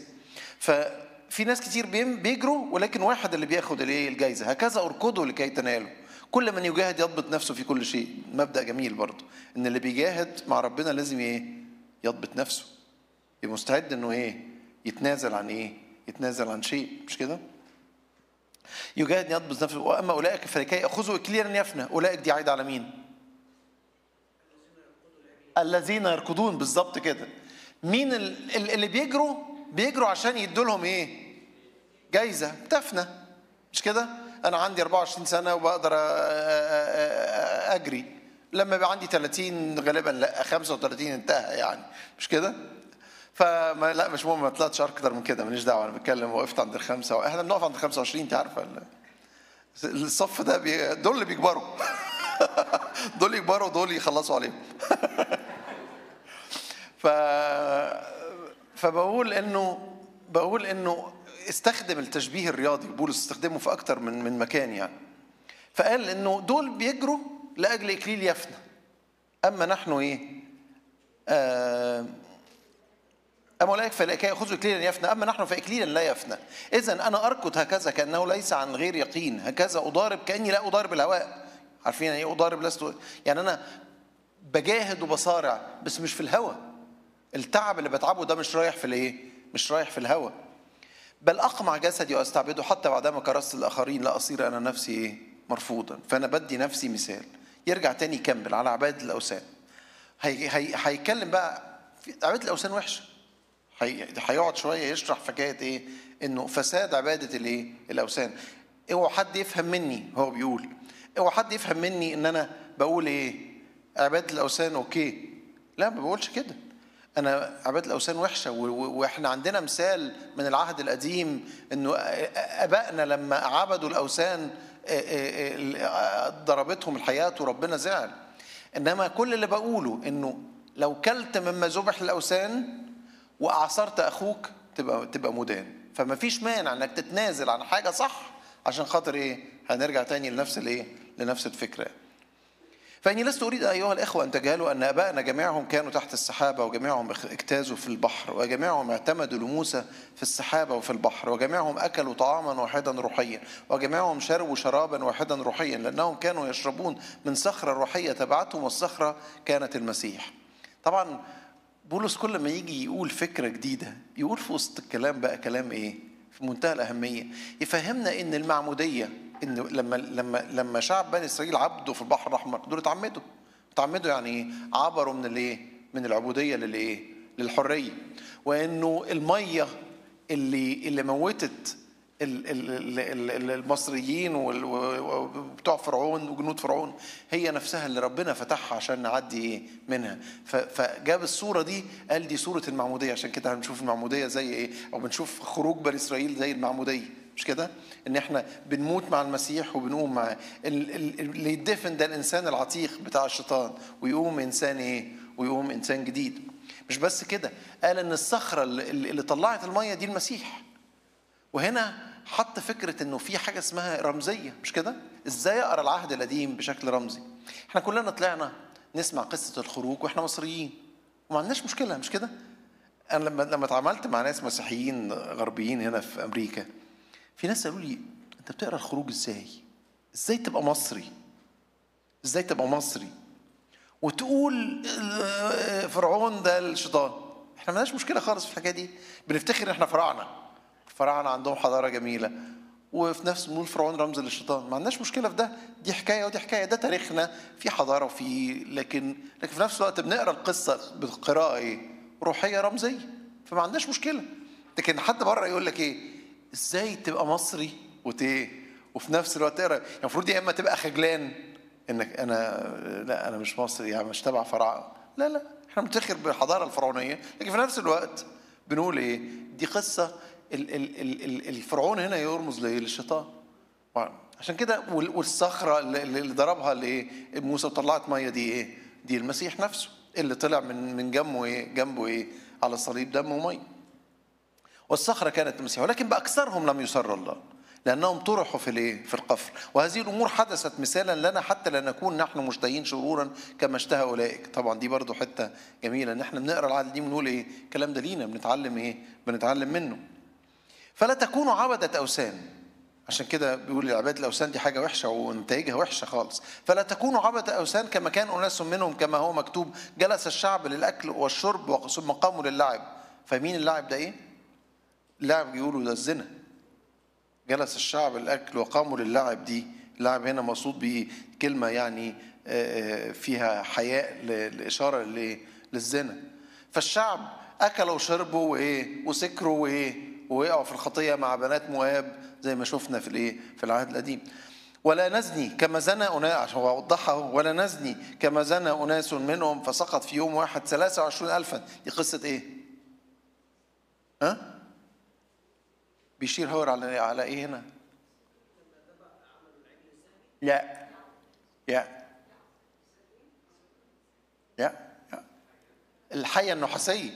ففي ناس كتير بيجروا ولكن واحد اللي بياخد الإيه؟ الجايزة. هكذا أركضوا لكي تنالوا. كل من يجاهد يضبط نفسه في كل شيء. مبدأ جميل برضه. إن اللي بيجاهد مع ربنا لازم إيه يضبط نفسه. يبقى مستعد إنه إيه؟ يتنازل عن إيه؟ يتنازل عن شيء. مش كده؟ يجاهد يضبط نفسه. وأما أولئك فلكي ياخذوا اكليلا يفنى. أولئك دي عايدة على مين؟ الذين يركضون. بالظبط كده. مين ال- ال- اللي بيجروا؟ بيجروا عشان يدوا لهم إيه؟ جايزة. تفنى. مش كده؟ أنا عندي 24 سنة وبقدر أجري. لما يبقى عندي 30 غالبا لا 35 انتهى يعني. مش كده؟ فما لا مش مهم ما طلعتش أكتر من كده ماليش دعوة أنا بتكلم وقفت عند الخمسة إحنا بنقف عند 25 انت عارفه ال- الصف ده بي... دول اللي بيكبروا. دول يكبروا ودول يخلصوا عليهم. ف فبقول إنه بقول إنه استخدم التشبيه الرياضي بولس استخدمه في أكتر من من مكان يعني. فقال إنه دول بيجروا لأجل إكليل يفنى أما نحن إيه؟ آه أما أولئك فلكي يأخذوا إكليلا يفنى أما نحن فإكليلا لا يفنى إذا أنا أركض هكذا كأنه ليس عن غير يقين. هكذا أضارب كأني لا أضارب الهواء. عارفين يعني إيه أضارب؟ لست يعني أنا بجاهد وبصارع بس مش في الهوى التعب اللي بتعبه ده مش رايح في الإيه؟ مش رايح في الهوى بل أقمع جسدي وأستعبده حتى بعدما كرست الآخرين لا أصير أنا نفسي إيه مرفوضا. فأنا بدي نفسي مثال. يرجع تاني يكمل على هي هي هيتكلم بقى الأوثان وحشة. هي- هيقعد شوية يشرح حكايه إيه؟ إنه فساد عبادة الإيه؟ الأوثان. اوعى حد يفهم مني هو بيقول. اوعى حد يفهم مني إن أنا بقول إيه؟ عباده الأوثان أوكي. لا ما بقولش كده. أنا عبادة الأوثان وحشة وإحنا عندنا مثال من العهد القديم إنه أبائنا لما عبدوا الأوثان ضربتهم الحياة وربنا زعل. إنما كل اللي بقوله إنه لو كلت مما ذبح للاوثان وأعصرت أخوك تبقى تبقى مدان. فما فيش مانع إنك تتنازل عن حاجة صح عشان خاطر إيه؟ هنرجع تاني لنفس الإيه؟ لنفس الفكرة. فإني لست أريد أيها الإخوة أن تجهلوا أن أبائنا جميعهم كانوا تحت السحابة وجميعهم اجتازوا في البحر وجميعهم اعتمدوا لموسى في السحابة وفي البحر وجميعهم أكلوا طعاما واحدا روحيا وجميعهم شربوا شرابا واحدا روحيا لأنهم كانوا يشربون من صخرة روحية تبعتهم والصخرة كانت المسيح. طبعا بولس كل ما يجي يقول فكرة جديدة يقول في وسط الكلام بقى كلام إيه؟ في منتهى الأهمية. يفهمنا إن المعمودية إن لما لما لما شعب بني إسرائيل عبدوا في البحر الأحمر دول اتعمدوا. اتعمدوا يعني إيه؟ عبروا من الإيه؟ من العبودية للإيه؟ للحرية. وإنه المية اللي اللي موتت ال- ال- ال- ال- ال- المصريين وبتوع فرعون وجنود فرعون هي نفسها اللي ربنا فتحها عشان نعدي إيه؟ منها. فجاب الصورة دي قال دي صورة المعمودية عشان كده هنشوف المعمودية زي إيه؟ أو بنشوف خروج بني إسرائيل زي المعمودية. مش كده؟ إن إحنا بنموت مع المسيح وبنقوم معاه. ال- ال- اللي يدفن ده الإنسان العتيق بتاع الشيطان. ويقوم إنسان إيه؟ ويقوم إنسان جديد. مش بس كده. قال إن الصخرة اللي, طلعت المية دي المسيح. وهنا حط فكرة إنه في حاجة اسمها رمزية. مش كده؟ إزاي أقرأ العهد القديم بشكل رمزي؟ إحنا كلنا طلعنا نسمع قصة الخروج وإحنا مصريين. وما عندناش مشكلة. مش كده؟ أنا لما لما اتعاملت مع ناس مسيحيين غربيين هنا في أمريكا في ناس قالوا لي أنت بتقرأ الخروج إزاي؟ إزاي تبقى مصري؟ إزاي تبقى مصري؟ وتقول آه، فرعون ده الشيطان. إحنا مالناش مشكلة خالص في الحكاية دي. بنفتخر إن إحنا فراعنه الفراعنه عندهم حضارة جميلة. وفي نفس نقول فرعون رمز للشيطان. ما عندناش مشكلة في ده. دي حكاية ودي حكاية. ده تاريخنا. في حضارة وفي لكن لكن في نفس الوقت بنقرأ القصة بالقراءة إيه؟ روحية رمزية. فما عندناش مشكلة. لكن حد بره يقول لك إيه؟ إزاي تبقى مصري وت إيه؟ وفي نفس الوقت تقرأ. يعني المفروض يا إما تبقى خجلان إنك أنا لا أنا مش مصري يعني مش تبع فراعنه لا لا إحنا بنفتخر بالحضارة الفرعونية. لكن في نفس الوقت بنقول إيه؟ دي قصة ال- ال- ال- ال- الفرعون هنا يرمز لإيه؟ للشيطان. عشان كده وال- والصخرة اللي اللي ضربها لايه موسى وطلعت مية دي إيه؟ دي المسيح نفسه اللي طلع من من جنبه إيه؟ جنبه إيه؟ على الصليب دم ومية. والصخرة كانت المسيح ولكن بأكثرهم لم يسر الله لأنهم طرحوا في الإيه؟ في القفر. وهذه الأمور حدثت مثالا لنا حتى لا نكون نحن مشتهين شرورا كما اشتهى أولئك. طبعا دي برضو حتة جميلة إن إحنا بنقرأ العهد دي بنقول إيه؟ الكلام ده لينا بنتعلم إيه؟ بنتعلم منه. فلا تكونوا عبدة أوثان. عشان كده بيقول عبادة الأوثان دي حاجة وحشة ونتائجها وحشة خالص. فلا تكونوا عبدة أوثان كما كان أناس منهم كما هو مكتوب جلس الشعب للأكل والشرب ثم قاموا للعب. فمين اللاعب ده إيه؟ اللاعب بيقولوا ده الزنا. جلس الشعب الأكل وقاموا للاعب دي. اللاعب هنا مقصود بيه كلمة يعني آه، آه، فيها حياء لإشارة للزنا. فالشعب اكلوا وشربوا وإيه؟ وسكروا وإيه؟ ووقعوا في الخطيه مع بنات مواب زي ما شفنا في الإيه؟ في العهد القديم. ولا نزني كما زنى أناس عشان أوضحها ولا نزني كما زنى أناس منهم فسقط في يوم واحد 23 ألفا. دي قصة إيه؟ ها؟ بيشير هور على على إيه هنا؟ لا لا لا الحية النحاسية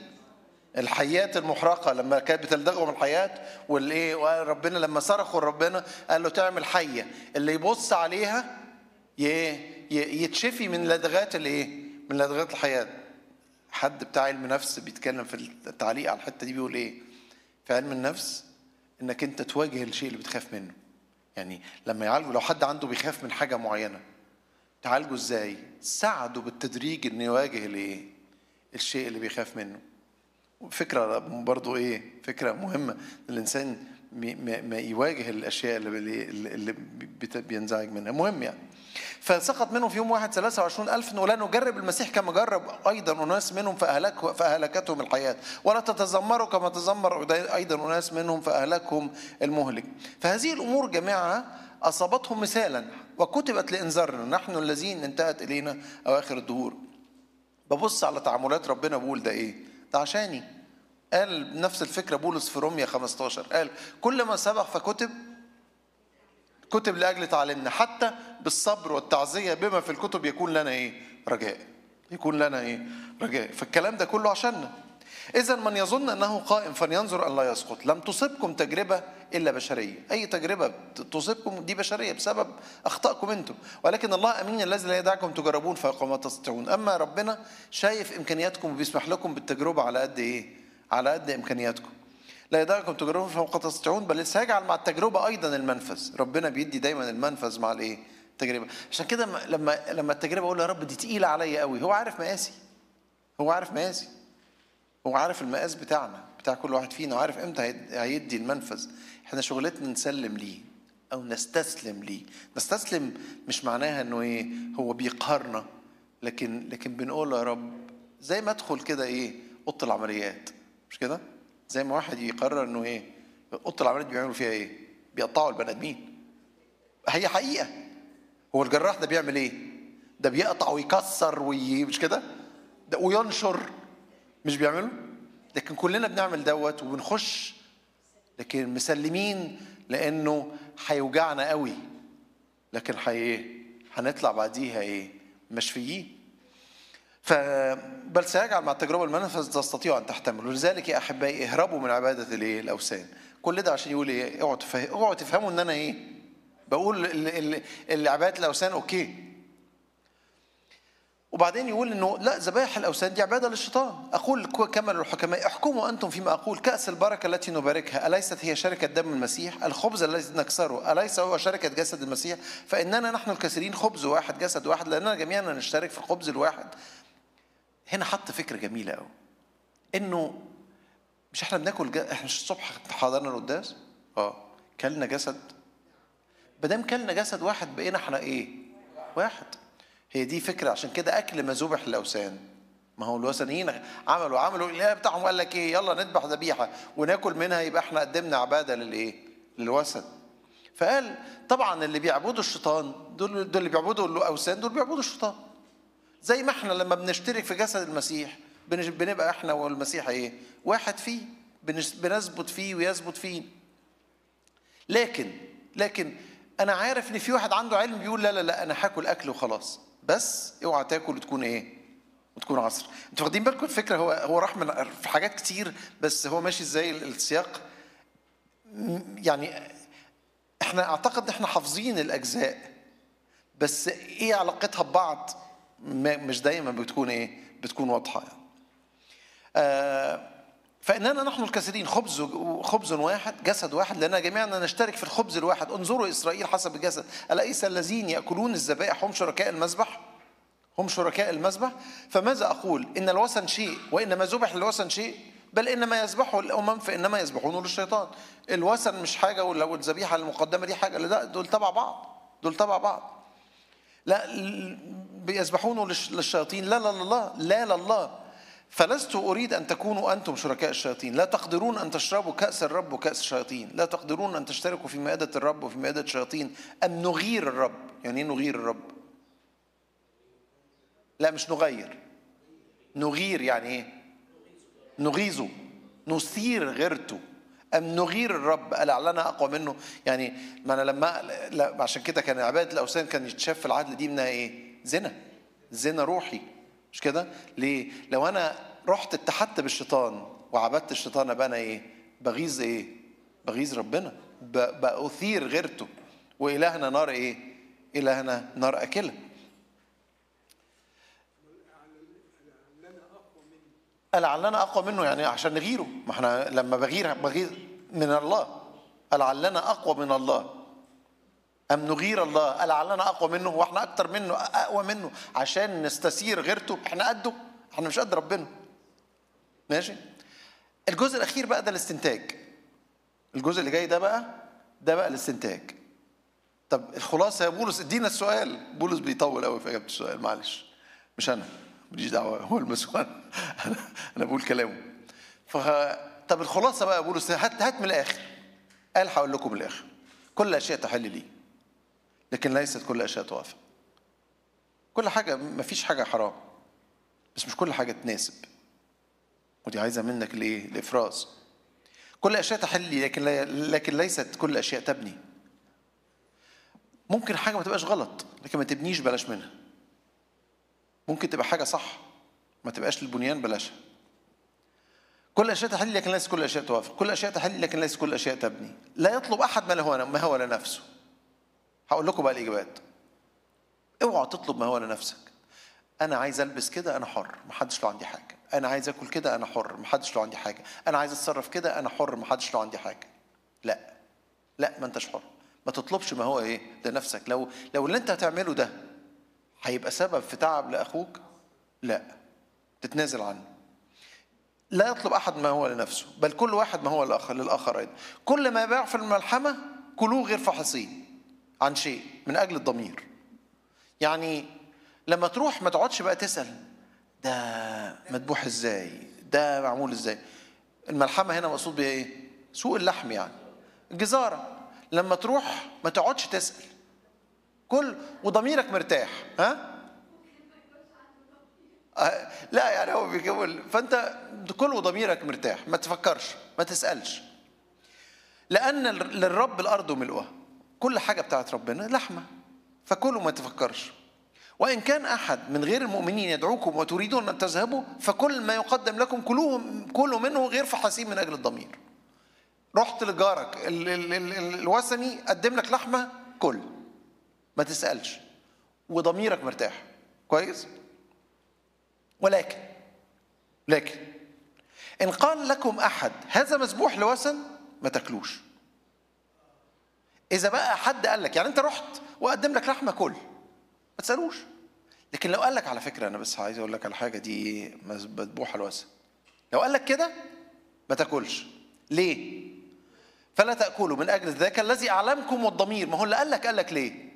الحيات المحرقة لما كانت بتلدغهم الحيات والإيه وربنا لما صرخوا لربنا قال له تعمل حية اللي يبص عليها يتشفي من لدغات الإيه؟ من لدغات الحياة حد بتاع علم نفس بيتكلم في التعليق على الحتة دي بيقول إيه؟ في علم النفس إنك أنت تواجه الشيء اللي بتخاف منه يعني لما يعالجوا لو حد عنده بيخاف من حاجة معينة تعالجه إزاي؟ ساعده بالتدريج إنه يواجه الإيه؟ الشيء اللي بيخاف منه فكرة برضو إيه فكرة مهمة الإنسان ما يواجه الأشياء اللي اللي بينزعج منها. مهم يعني فسقط منهم في يوم واحد 23 ألف ولا نجرب المسيح كما جرب أيضا أناس منهم فأهلك فأهلكتهم الحياة ولا تتذمروا كما تذمر أيضا أناس منهم فأهلكهم المهلك. فهذه الأمور جميعها أصابتهم مثالا وكتبت لإنذارنا. نحن الذين انتهت إلينا أواخر الدهور. ببص على تعاملات ربنا بقول ده إيه؟ ده عشاني. قال نفس الفكرة بولس في روميا 15 قال كل ما سبق فكتب كتب لأجل تعلمنا حتى بالصبر والتعزية بما في الكتب يكون لنا إيه؟ رجاء يكون لنا إيه؟ رجاء. فالكلام ده كله عشاننا. إذا من يظن أنه قائم فلينظر أن لا يسقط. لم تصبكم تجربة إلا بشرية. أي تجربة تصيبكم دي بشرية بسبب أخطائكم أنتم. ولكن الله أمين الذي لا يدعكم تجربون فوق ما تستطيعون. أما ربنا شايف إمكانياتكم وبيسمح لكم بالتجربة على قد إيه؟ على قد إمكانياتكم. لا يدعكم تجربون فوق تستطيعون بل سيجعل مع التجربة أيضا المنفذ. ربنا بيدي دايما المنفذ مع الإيه؟ التجربة. عشان كده لما لما التجربة أقول يا رب دي تقيلة عليا قوي. هو عارف مقاسي. هو عارف مقاسي. هو عارف المقاس بتاعنا بتاع كل واحد فينا وعارف إمتى هيدي المنفذ. إحنا شغلتنا نسلم ليه أو نستسلم ليه. نستسلم مش معناها إنه إيه هو بيقهرنا لكن لكن بنقول يا رب زي ما أدخل كده إيه أوضة العمليات. مش كده؟ زي ما واحد يقرر إنه إيه أوضة العمليات بيعملوا فيها إيه؟ بيقطعوا البني آدمين. هي حقيقة. هو الجراح ده بيعمل إيه؟ ده بيقطع ويكسر وي... مش كده؟ ده وينشر. مش بيعملوا لكن كلنا بنعمل دوت وبنخش. لكن مسلمين لأنه هيوجعنا قوي. لكن حي إيه هنطلع بعديها إيه؟ مشفيين. فبل سيجعل مع التجربة المنفذ تستطيعوا أن تحتملوا لذلك يا أحبائي اهربوا من عبادة الايه الأوثان. كل ده عشان يقول إيه؟ اوعوا تفهم اوعوا تفهموا إن أنا إيه؟ بقول اللي عبادة الأوثان أوكي. وبعدين يقول إنه لا ذبائح الأوثان دي عبادة للشيطان. أقول كما للحكماء احكموا أنتم فيما أقول. كأس البركة التي نباركها أليست هي شركة دم المسيح؟ الخبز الذي نكسره أليس هو شركة جسد المسيح؟ فإننا نحن الكثيرين خبز واحد جسد واحد لأننا جميعا نشترك في الخبز الواحد. هنا حط فكرة جميلة قوي إنه مش إحنا بناكل جا... إحنا مش الصبح حضرنا القداس؟ آه. كلنا جسد. بدام كلنا جسد واحد بقينا إحنا إيه؟ واحد. هي دي فكرة. عشان كده أكل ما ذبح الأوثان. ما هو الوثنيين عملوا عملوا الإله بتاعهم قال لك إيه؟ يلا نذبح ذبيحة. وناكل منها يبقى إحنا قدمنا عبادة للإيه؟ للوثن. فقال طبعا اللي بيعبدوا الشيطان دول دول اللي بيعبدوا الأوثان دول بيعبدوا الشيطان. زي ما إحنا لما بنشترك في جسد المسيح بنبقى إحنا والمسيح إيه؟ واحد فيه بنثبت فيه ويثبت فيه. لكن لكن أنا عارف إن في واحد عنده علم بيقول لا لا لا أنا هاكل أكل وخلاص. بس اوعى تاكل وتكون إيه؟ وتكون عصر. أنتوا واخدين بالكم الفكرة؟ هو هو راح من في حاجات كتير بس هو ماشي إزاي السياق؟ يعني إحنا أعتقد إن إحنا حافظين الأجزاء بس إيه علاقتها ببعض؟ مش دايما بتكون إيه؟ بتكون واضحة يعني. آه فإننا نحن الكثيرين خبز خبز واحد جسد واحد لأننا جميعنا نشترك في الخبز الواحد. انظروا إسرائيل حسب الجسد. أليس الذين يأكلون الذبائح هم شركاء المذبح؟ هم شركاء المذبح. فماذا أقول؟ إن الوثن شيء وإن ما ذبح للوثن شيء بل إنما يذبحه الأمم فإنما يذبحونه للشيطان. الوثن مش حاجة ولو الذبيحه المقدمة دي حاجة لا دول تبع بعض دول تبع بعض. لا للش- للشياطين. لا لا لا لا لا لله فلست أريد أن تكونوا أنتم شركاء الشياطين. لا تقدرون أن تشربوا كأس الرب وكأس الشياطين. لا تقدرون أن تشتركوا في مائدة الرب وفي مائدة الشياطين. أم نغير الرب؟ يعني إيه نغير الرب؟ لا مش نغير. نغير يعني إيه؟ نغيظه نثير غيرته. أم نغير الرب قال أعلنها أقوى منه يعني ما أنا لما عشان كده كان عبادة الأوثان كان يتشاف في العدل دي منها إيه؟ زنا زنا روحي مش كده؟ ليه؟ لو أنا رحت اتحدت بالشيطان وعبدت الشيطان أبقى أنا إيه؟ بغيظ إيه؟ بغيظ ربنا بأثير غيرته وإلهنا نار إيه؟ إلهنا نار أكلة قال علنا أقوى منه يعني عشان نغيره. ما إحنا لما بغير بغير من الله. قال علنا أقوى من الله. أم نغير الله؟ قال علنا أقوى منه وإحنا أكتر منه أقوى منه. عشان نستثير غيرته إحنا قده. إحنا مش قد ربنا. ماشي؟ الجزء الأخير بقى ده الاستنتاج. الجزء اللي جاي ده بقى ده بقى الاستنتاج. طب الخلاصة يا بولس إدينا السؤال. بولس بيطول قوي في إجابة السؤال معلش. مش أنا. ماليش دعوة هو المسؤول. أنا أنا بقول كلامه. ف طب الخلاصة بقى بولس هات هات من الآخر. قال هقول لكم من الآخر. كل الاشياء تحل لي. لكن ليست كل الاشياء توافق كل حاجة ما فيش حاجة حرام. بس مش كل حاجة تناسب. ودي عايزة منك الايه الافراز كل الاشياء تحل لي لكن لكن ليست كل الاشياء تبني. ممكن حاجة ما تبقاش غلط لكن ما تبنيش بلاش منها. ممكن تبقى حاجة صح ما تبقاش للبنيان بلاشها كل الاشياء تحل لكن ليس كل الاشياء توافق. كل الاشياء تحل لكن ليس كل الاشياء تبني. لا يطلب أحد ما هو ما هو لنفسه. هقول لكم بقى الإجابات. اوعى تطلب ما هو لنفسك. أنا عايز ألبس كده أنا حر ما حدش له عندي حاجة. أنا عايز آكل كده أنا حر ما حدش له عندي حاجة. أنا عايز أتصرف كده أنا حر ما حدش له عندي حاجة. لا. لا ما أنتش حر. ما تطلبش ما هو إيه؟ لنفسك. لو لو اللي أنت هتعمله ده هيبقى سبب في تعب لأخوك؟ لا. تتنازل عنه. لا يطلب أحد ما هو لنفسه بل كل واحد ما هو للاخر للاخر أيضا كل ما يباع في الملحمة كلوه غير فاحصين عن شيء من أجل الضمير. يعني لما تروح ما تقعدش بقى تسأل ده مذبوح إزاي؟ ده معمول إزاي؟ الملحمة هنا مقصود بيها إيه؟ سوق اللحم يعني. الجزارة. لما تروح ما تقعدش تسأل. كل وضميرك مرتاح ها؟ آه، لا يعني هو بيقول فأنت كل وضميرك مرتاح ما تفكرش ما تسألش. لأن للرب الأرض وملؤها كل حاجة بتاعت ربنا لحمة فكلوا ما تفكرش. وإن كان أحد من غير المؤمنين يدعوكم وتريدون أن تذهبوا فكل ما يقدم لكم كلوه كلوا منه غير فحسين من أجل الضمير. رحت لجارك ال- ال- ال- ال- الوثني قدم لك لحمة كل. ما تسألش. وضميرك مرتاح. كويس؟ ولكن لكن إن قال لكم أحد هذا مذبوح لوثن ما تاكلوش. إذا بقى حد قال لك يعني أنت رحت وقدم لك لحمة كل ما تسألوش. لكن لو قال لك على فكرة أنا بس عايز أقول لك على حاجة دي مذبوحه لوثن. لو قال لك كده ما تاكلش. ليه؟ فلا تأكلوا من أجل ذاك الذي أعلمكم والضمير ما هو اللي قال لك قال لك ليه؟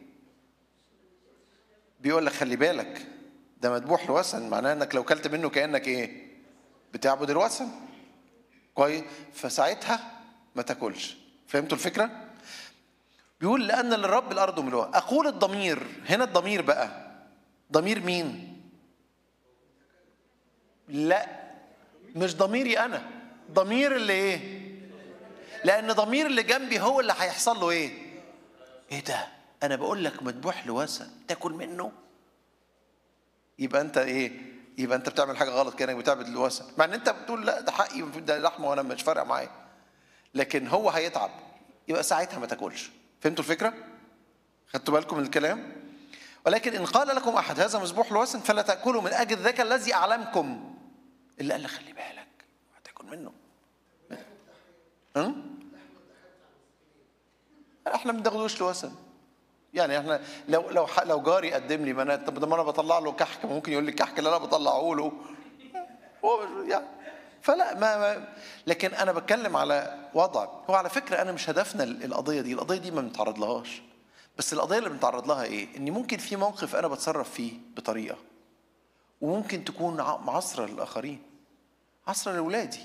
بيقول لك خلي بالك ده مذبوح لوثن معناه إنك لو كلت منه كأنك إيه؟ بتعبد الوثن. كويس. فساعتها ما تاكلش. فهمتوا الفكرة؟ بيقول لأن للرب الأرض ملؤها أقول الضمير. هنا الضمير بقى. ضمير مين؟ لا مش ضميري أنا. ضمير اللي إيه؟ لأن ضمير اللي جنبي هو اللي هيحصل له إيه؟ إيه ده؟ أنا بقول لك مذبوح لوثن تاكل منه؟ يبقى أنت إيه؟ يبقى أنت بتعمل حاجة غلط كأنك بتعبد الوثن مع إن أنت بتقول لا ده حقي ده لحمة وأنا مش فارقة معايا. لكن هو هيتعب. يبقى ساعتها ما تاكلش. فهمتوا الفكرة؟ خدتوا بالكم من الكلام؟ ولكن إن قال لكم أحد هذا مذبوح لوثن فلا تأكلوا من أجل ذاك الذي أعلمكم. اللي قال لك خلي بالك هتاكل منه. ها؟ إحنا ما بناخدوش لوثن يعني إحنا لو لو لو جاري قدم لي بنات طب ما أنا بطلع له كحك ممكن يقول لي الكحك اللي أنا بطلعه له. هو يعني فلا ما, ما لكن أنا بتكلم على وضع. هو على فكرة أنا مش هدفنا القضية دي. القضية دي ما بنتعرض لهاش بس القضية اللي بنتعرض لها إيه؟ إن ممكن في موقف أنا بتصرف فيه بطريقة وممكن تكون معصره للآخرين عصره لأولادي.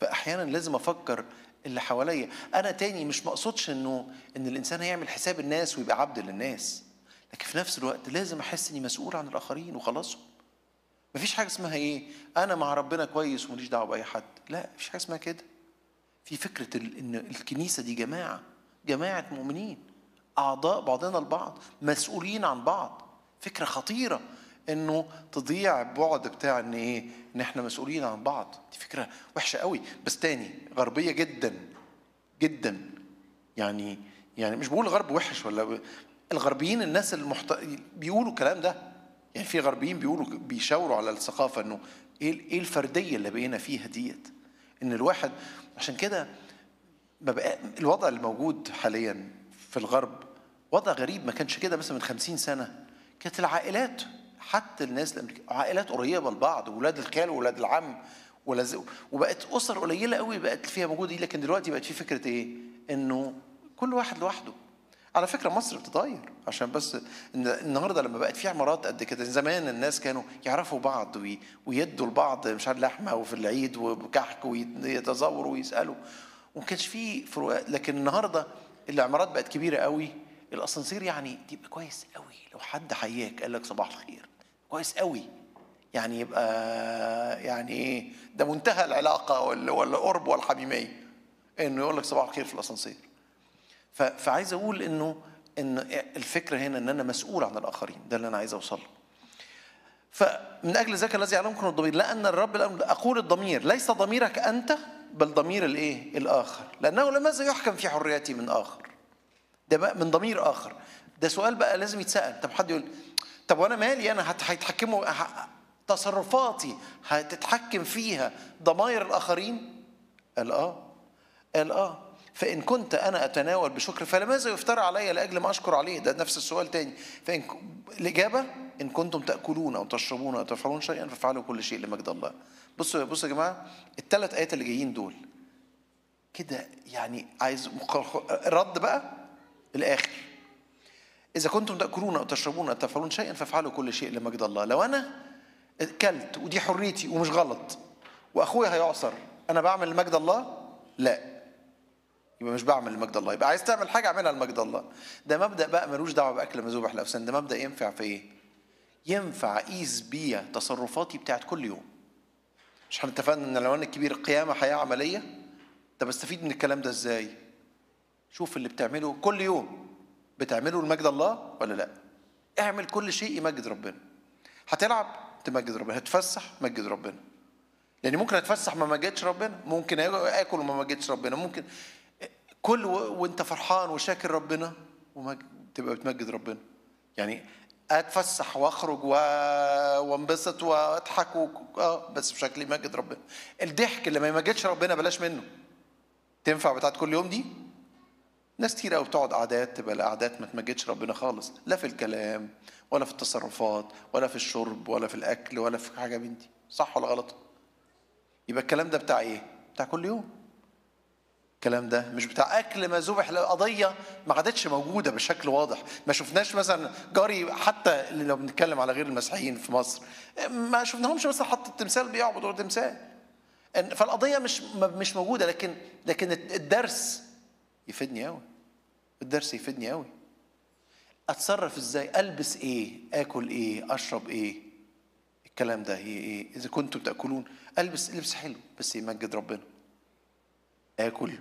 فاحيانا لازم أفكر اللي حواليا. أنا تاني مش مقصودش إنه إن الإنسان هيعمل حساب الناس ويبقى عبد للناس. لكن في نفس الوقت لازم أحس إني مسؤول عن الآخرين وخلاصهم. مفيش حاجة اسمها إيه؟ أنا مع ربنا كويس وماليش دعوة بأي حد. لا مفيش حاجة اسمها كده. في فكرة إن الكنيسة دي جماعة جماعة مؤمنين أعضاء بعضنا البعض مسؤولين عن بعض. فكرة خطيرة. إنه تضيع البعد بتاع إن إيه؟ إن إحنا مسؤولين عن بعض. دي فكرة وحشة قوي. بس تاني غربية جدا جدا. يعني يعني مش بقول الغرب وحش ولا الغربيين الناس المحت... بيقولوا الكلام ده. يعني في غربيين بيقولوا بيشاوروا على الثقافة إنه إيه إيه الفردية اللي بقينا فيها ديت؟ إن الواحد عشان كده الوضع اللي موجود حاليا في الغرب وضع غريب. ما كانش كده مثلا من خمسين سنة. كانت العائلات حتى الناس الامريكيه عائلات قريبة لبعض ولاد الخال وولاد العم ولز... وبقت أسر قليلة قوي بقت فيها موجوده دي لكن دلوقتي بقت في فكرة إيه؟ إنه كل واحد لوحده. على فكرة مصر بتتغير. عشان بس النهارده لما بقت في عمارات قد كده زمان الناس كانوا يعرفوا بعض ويدوا لبعض مش عارف لحمة وفي العيد وكحك ويتزاوروا ويسألوا. وما كانش في فروقات لكن النهارده العمارات بقت كبيرة قوي. الأسانسير يعني تبقى كويس قوي. لو حد حياك قال لك صباح الخير. كويس قوي. يعني يبقى يعني إيه؟ ده منتهى العلاقة ولا القرب والحميمية. إنه يقول لك صباح الخير في الأسانسير. فعايز أقول إنه إن الفكرة هنا إن أنا مسؤول عن الآخرين. ده اللي أنا عايز أوصل له. فمن أجل ذاك الذي يعلمكم الضمير لأن الرب أقول الضمير. ليس ضميرك أنت بل ضمير الإيه؟ الآخر. لأنه لماذا يحكم في حريتي من آخر؟ ده بقى من ضمير آخر. ده سؤال بقى لازم يتسأل. طب حد يقول طب وأنا مالي؟ أنا هيتحكموا تصرفاتي هتتحكم فيها ضماير الآخرين؟ قال آه. قال آه. فإن كنت أنا أتناول بشكر فلماذا يفترى علي لأجل ما أشكر عليه؟ ده نفس السؤال تاني. فإن الإجابة إن كنتم تأكلون أو تشربون أو تفعلون شيئا فافعلوا كل شيء لمجد الله. بصوا بصوا يا جماعة الثلاث آيات اللي جايين دول كده يعني عايز رد بقى الآخر. إذا كنتم تأكلون أو تشربون أو تفعلون شيئا فافعلوا كل شيء لمجد الله. لو أنا أكلت ودي حريتي ومش غلط وأخويا هيعصر أنا بعمل لمجد الله؟ لا. يبقى مش بعمل لمجد الله. يبقى عايز تعمل حاجة أعملها لمجد الله. ده مبدأ بقى ملوش دعوة بأكل مذوبح الأوثان ده مبدأ ينفع في إيه؟ ينفع أقيس بيه تصرفاتي بتاعت كل يوم. مش إحنا اتفقنا إن لو أنا الكبير القيامة حياة عملية؟ طب أستفيد من الكلام ده إزاي؟ شوف اللي بتعمله كل يوم. بتعمله لمجد الله ولا لا؟ اعمل كل شيء يمجد ربنا. هتلعب تمجد ربنا هتفسح مجد ربنا. لأن ممكن اتفسح ما مجدش ربنا ممكن آكل وما مجدش ربنا ممكن كل وانت فرحان وشاكر ربنا تبقى بتمجد ربنا. يعني اتفسح واخرج و... وانبسط واضحك و... آه بس بشكل يمجد ربنا. الضحك اللي ما يمجدش ربنا بلاش منه. تنفع بتاعت كل يوم دي؟ ناس كتير قوي بتقعد قعدات تبقى القعدات ما تمجدش ربنا خالص لا في الكلام ولا في التصرفات ولا في الشرب ولا في الأكل ولا في حاجة من دي صح ولا غلط؟ يبقى الكلام ده بتاع إيه؟ بتاع كل يوم. الكلام ده مش بتاع أكل ما ذبح قضية ما عادتش موجودة بشكل واضح. ما شفناش مثلا جاري حتى اللي لو بنتكلم على غير المسيحيين في مصر ما شفناهمش مثلا حط التمثال بيعبدوا تمثال فالقضية مش مش موجودة لكن لكن الدرس يفيدني قوي الدرس يفيدني قوي أتصرف إزاي؟ ألبس إيه؟ آكل إيه؟ أشرب إيه؟ الكلام ده هي إيه؟ إذا كنتم تاكلون ألبس لبس حلو بس يمجد ربنا. آكل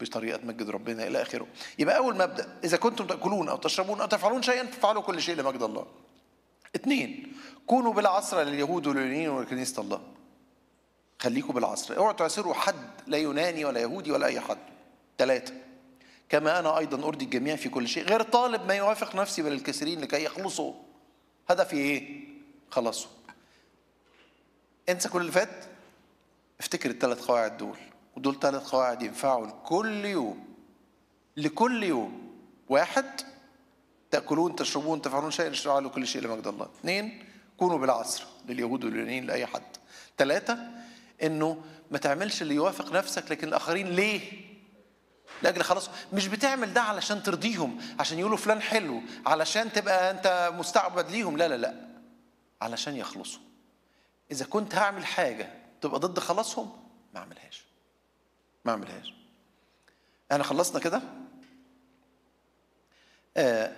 بطريقة تمجد ربنا إلى آخره. يبقى أول مبدأ إذا كنتم تأكلون أو تشربون أو تفعلون شيئا فافعلوا كل شيء لمجد الله. اثنين كونوا بالعصر لليهود واليونانيين ولكنيسه الله. خليكم بالعصر. اوعوا تعسروا حد لا يوناني ولا يهودي ولا أي حد. ثلاثة كما أنا أيضا أرضي الجميع في كل شيء غير طالب ما يوافق نفسي بل الكثيرين لكي يخلصوا هدفي إيه؟ خلصوا انسى كل اللي فات؟ افتكر الثلاث قواعد دول. ودول ثلاث قواعد ينفعوا لكل يوم. لكل يوم. واحد تأكلون تشربون تفعلون شيئا اشتغلوا كل شيء لمجد الله. اثنين كونوا بالعصر لليهود واليونانيين لأي حد. ثلاثة إنه ما تعملش اللي يوافق نفسك لكن الآخرين ليه؟ لاجل خلاص مش بتعمل ده علشان ترضيهم عشان يقولوا فلان حلو علشان تبقى انت مستعبد ليهم لا لا لا علشان يخلصوا. إذا كنت هعمل حاجة تبقى ضد خلاصهم ما أعملهاش. ما أعملهاش. إحنا خلصنا كده؟ آه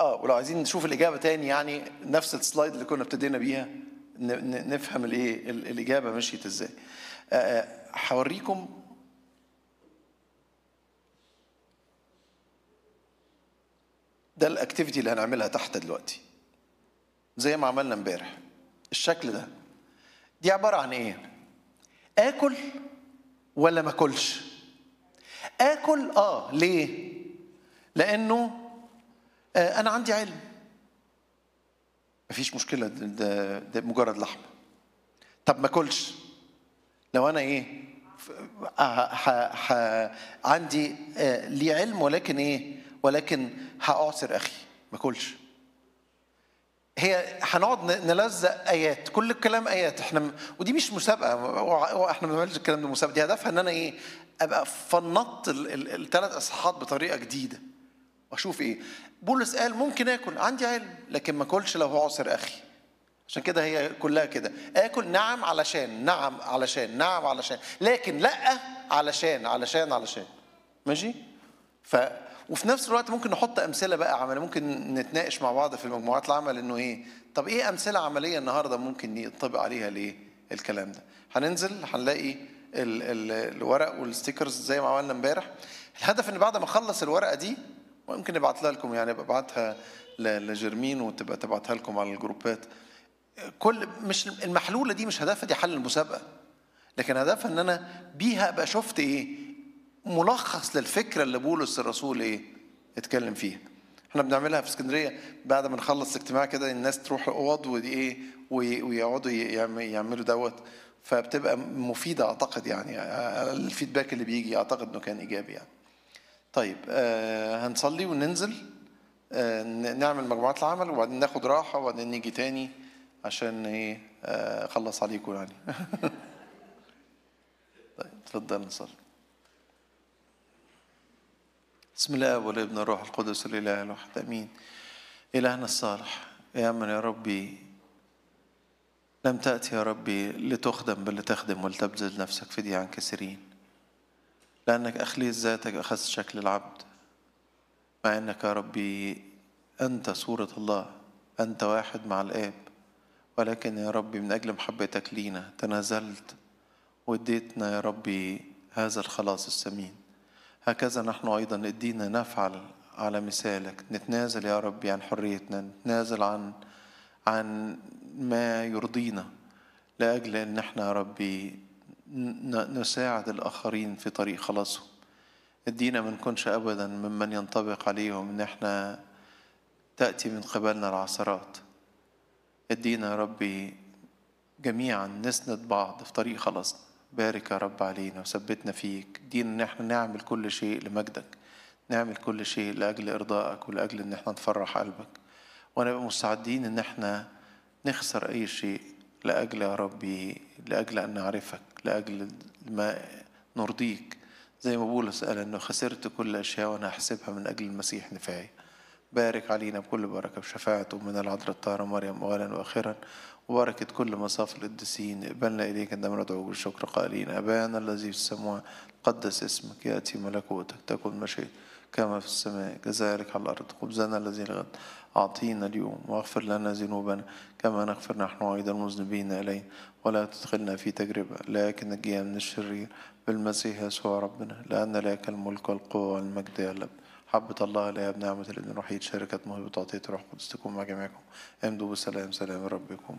آه ولو عايزين نشوف الإجابة تاني يعني نفس ال slide اللي كنا ابتدينا بيها نفهم الإيه ال- الإجابة مشيت إزاي. آه، آه، هوريكم ده ال activity اللي هنعملها تحت دلوقتي. زي ما عملنا امبارح. الشكل ده. دي عبارة عن إيه؟ آكل ولا ما أكلش؟ آكل آه ليه؟ لأنه آه أنا عندي علم. مفيش مشكلة ده, ده, ده مجرد لحمه طب ما أكلش. لو أنا إيه؟ ه- ه- ه- عندي آه لي علم ولكن إيه؟ ولكن هأعصر أخي. ما اكلش هي هنقعد نلزق آيات. كل الكلام آيات. إحنا م- ودي مش مسابقة. إحنا ما بنعملش الكلام ده مسابقة. دي هدفها إن أنا إيه أبقى فنطت الثلاث إصحاحات بطريقة جديدة. وأشوف إيه. بولس قال ممكن آكل. عندي علم. لكن ما اكلش لو هعصر أخي. عشان كده هي كلها كده. آكل نعم علشان. نعم علشان. نعم علشان. لكن لأ. علشان. علشان. علشان. ماشي؟ ف وفي نفس الوقت ممكن نحط أمثلة بقى عملية ممكن نتناقش مع بعض في مجموعات العمل إنه إيه طب إيه أمثلة عملية النهارده ممكن يطبق عليها ليه الكلام ده؟ هننزل هنلاقي ال ال الورق والستيكرز زي ما عملنا امبارح. الهدف إن بعد ما اخلص الورقة دي ممكن نبعتها لكم يعني ببعتها ل- لجرمين وتبقى تبعتها لكم على الجروبات. كل مش المحلولة دي مش هدفها دي حل المسابقة. لكن هدفها إن أنا بيها ابقى شفت إيه ملخص للفكرة اللي بولس الرسول إيه؟ اتكلم فيها. إحنا بنعملها في اسكندرية بعد ما نخلص اجتماع كده الناس تروح الاوض ودي إيه؟ وي- ويقعدوا يعم- يعملوا دوت. فبتبقى مفيدة أعتقد يعني الفيدباك اللي بيجي أعتقد إنه كان إيجابي يعني. طيب آه هنصلي وننزل آه نعمل مجموعات العمل وبعدين ناخد راحة وبعدين نيجي تاني عشان إيه؟ آه، أخلص عليكم يعني. طيب اتفضل نصلي. بسم الله والابن الروح القدس الاله الواحد آمين. إلهنا الصالح يا من يا ربي لم تأتي يا ربي لتخدم بل لتخدم ولتبذل نفسك فدية عن كثيرين. لأنك أخليت ذاتك أخذت شكل العبد. مع أنك يا ربي أنت صورة الله أنت واحد مع الآب. ولكن يا ربي من أجل محبتك لينا تنازلت واديتنا يا ربي هذا الخلاص الثمين هكذا نحن أيضا ادينا نفعل على مثالك. نتنازل يا ربي عن حريتنا نتنازل عن عن ما يرضينا. لأجل أن إحنا يا ربي نساعد الآخرين في طريق خلاصهم. ادينا ما نكونش أبدا ممن ينطبق عليهم. أن إحنا تأتي من قبلنا العثرات. ادينا يا ربي جميعا نسند بعض في طريق خلاصنا. بارك يا رب علينا وثبتنا فيك. دينا إن إحنا نعمل كل شيء لمجدك نعمل كل شيء لأجل إرضائك ولأجل إن إحنا نفرح قلبك. ونبقى مستعدين إن إحنا نخسر أي شيء لأجل يا ربي لأجل أن نعرفك لأجل ما نرضيك. زي ما بولس قال إنه خسرت كل أشياء وأنا احسبها من أجل المسيح نفايه بارك علينا بكل بركة بشفاعته من العذراء الطاهرة مريم أولا وآخرا وبركة كل مصاف القديسين اقبلنا إليك عندما ندعو بالشكر قائلين أبانا الذي في السماء قدس اسمك يأتي ملكوتك تكن مشيئتك كما في السماء كذلك على الأرض خبزنا الذي لغد أعطينا اليوم واغفر لنا ذنوبنا كما نغفر نحن أيضا المذنبين إلينا ولا تدخلنا في تجربة لكن نجينا من الشرير بالمسيح يسوع ربنا لأن لك الملك والقوة والمجد يا رب. حبة الله لا بنعمة الابن الوحيد شركة موهبة تعطية روح قدس تكون مع جميعكم. امضوا بسلام سلام ربكم.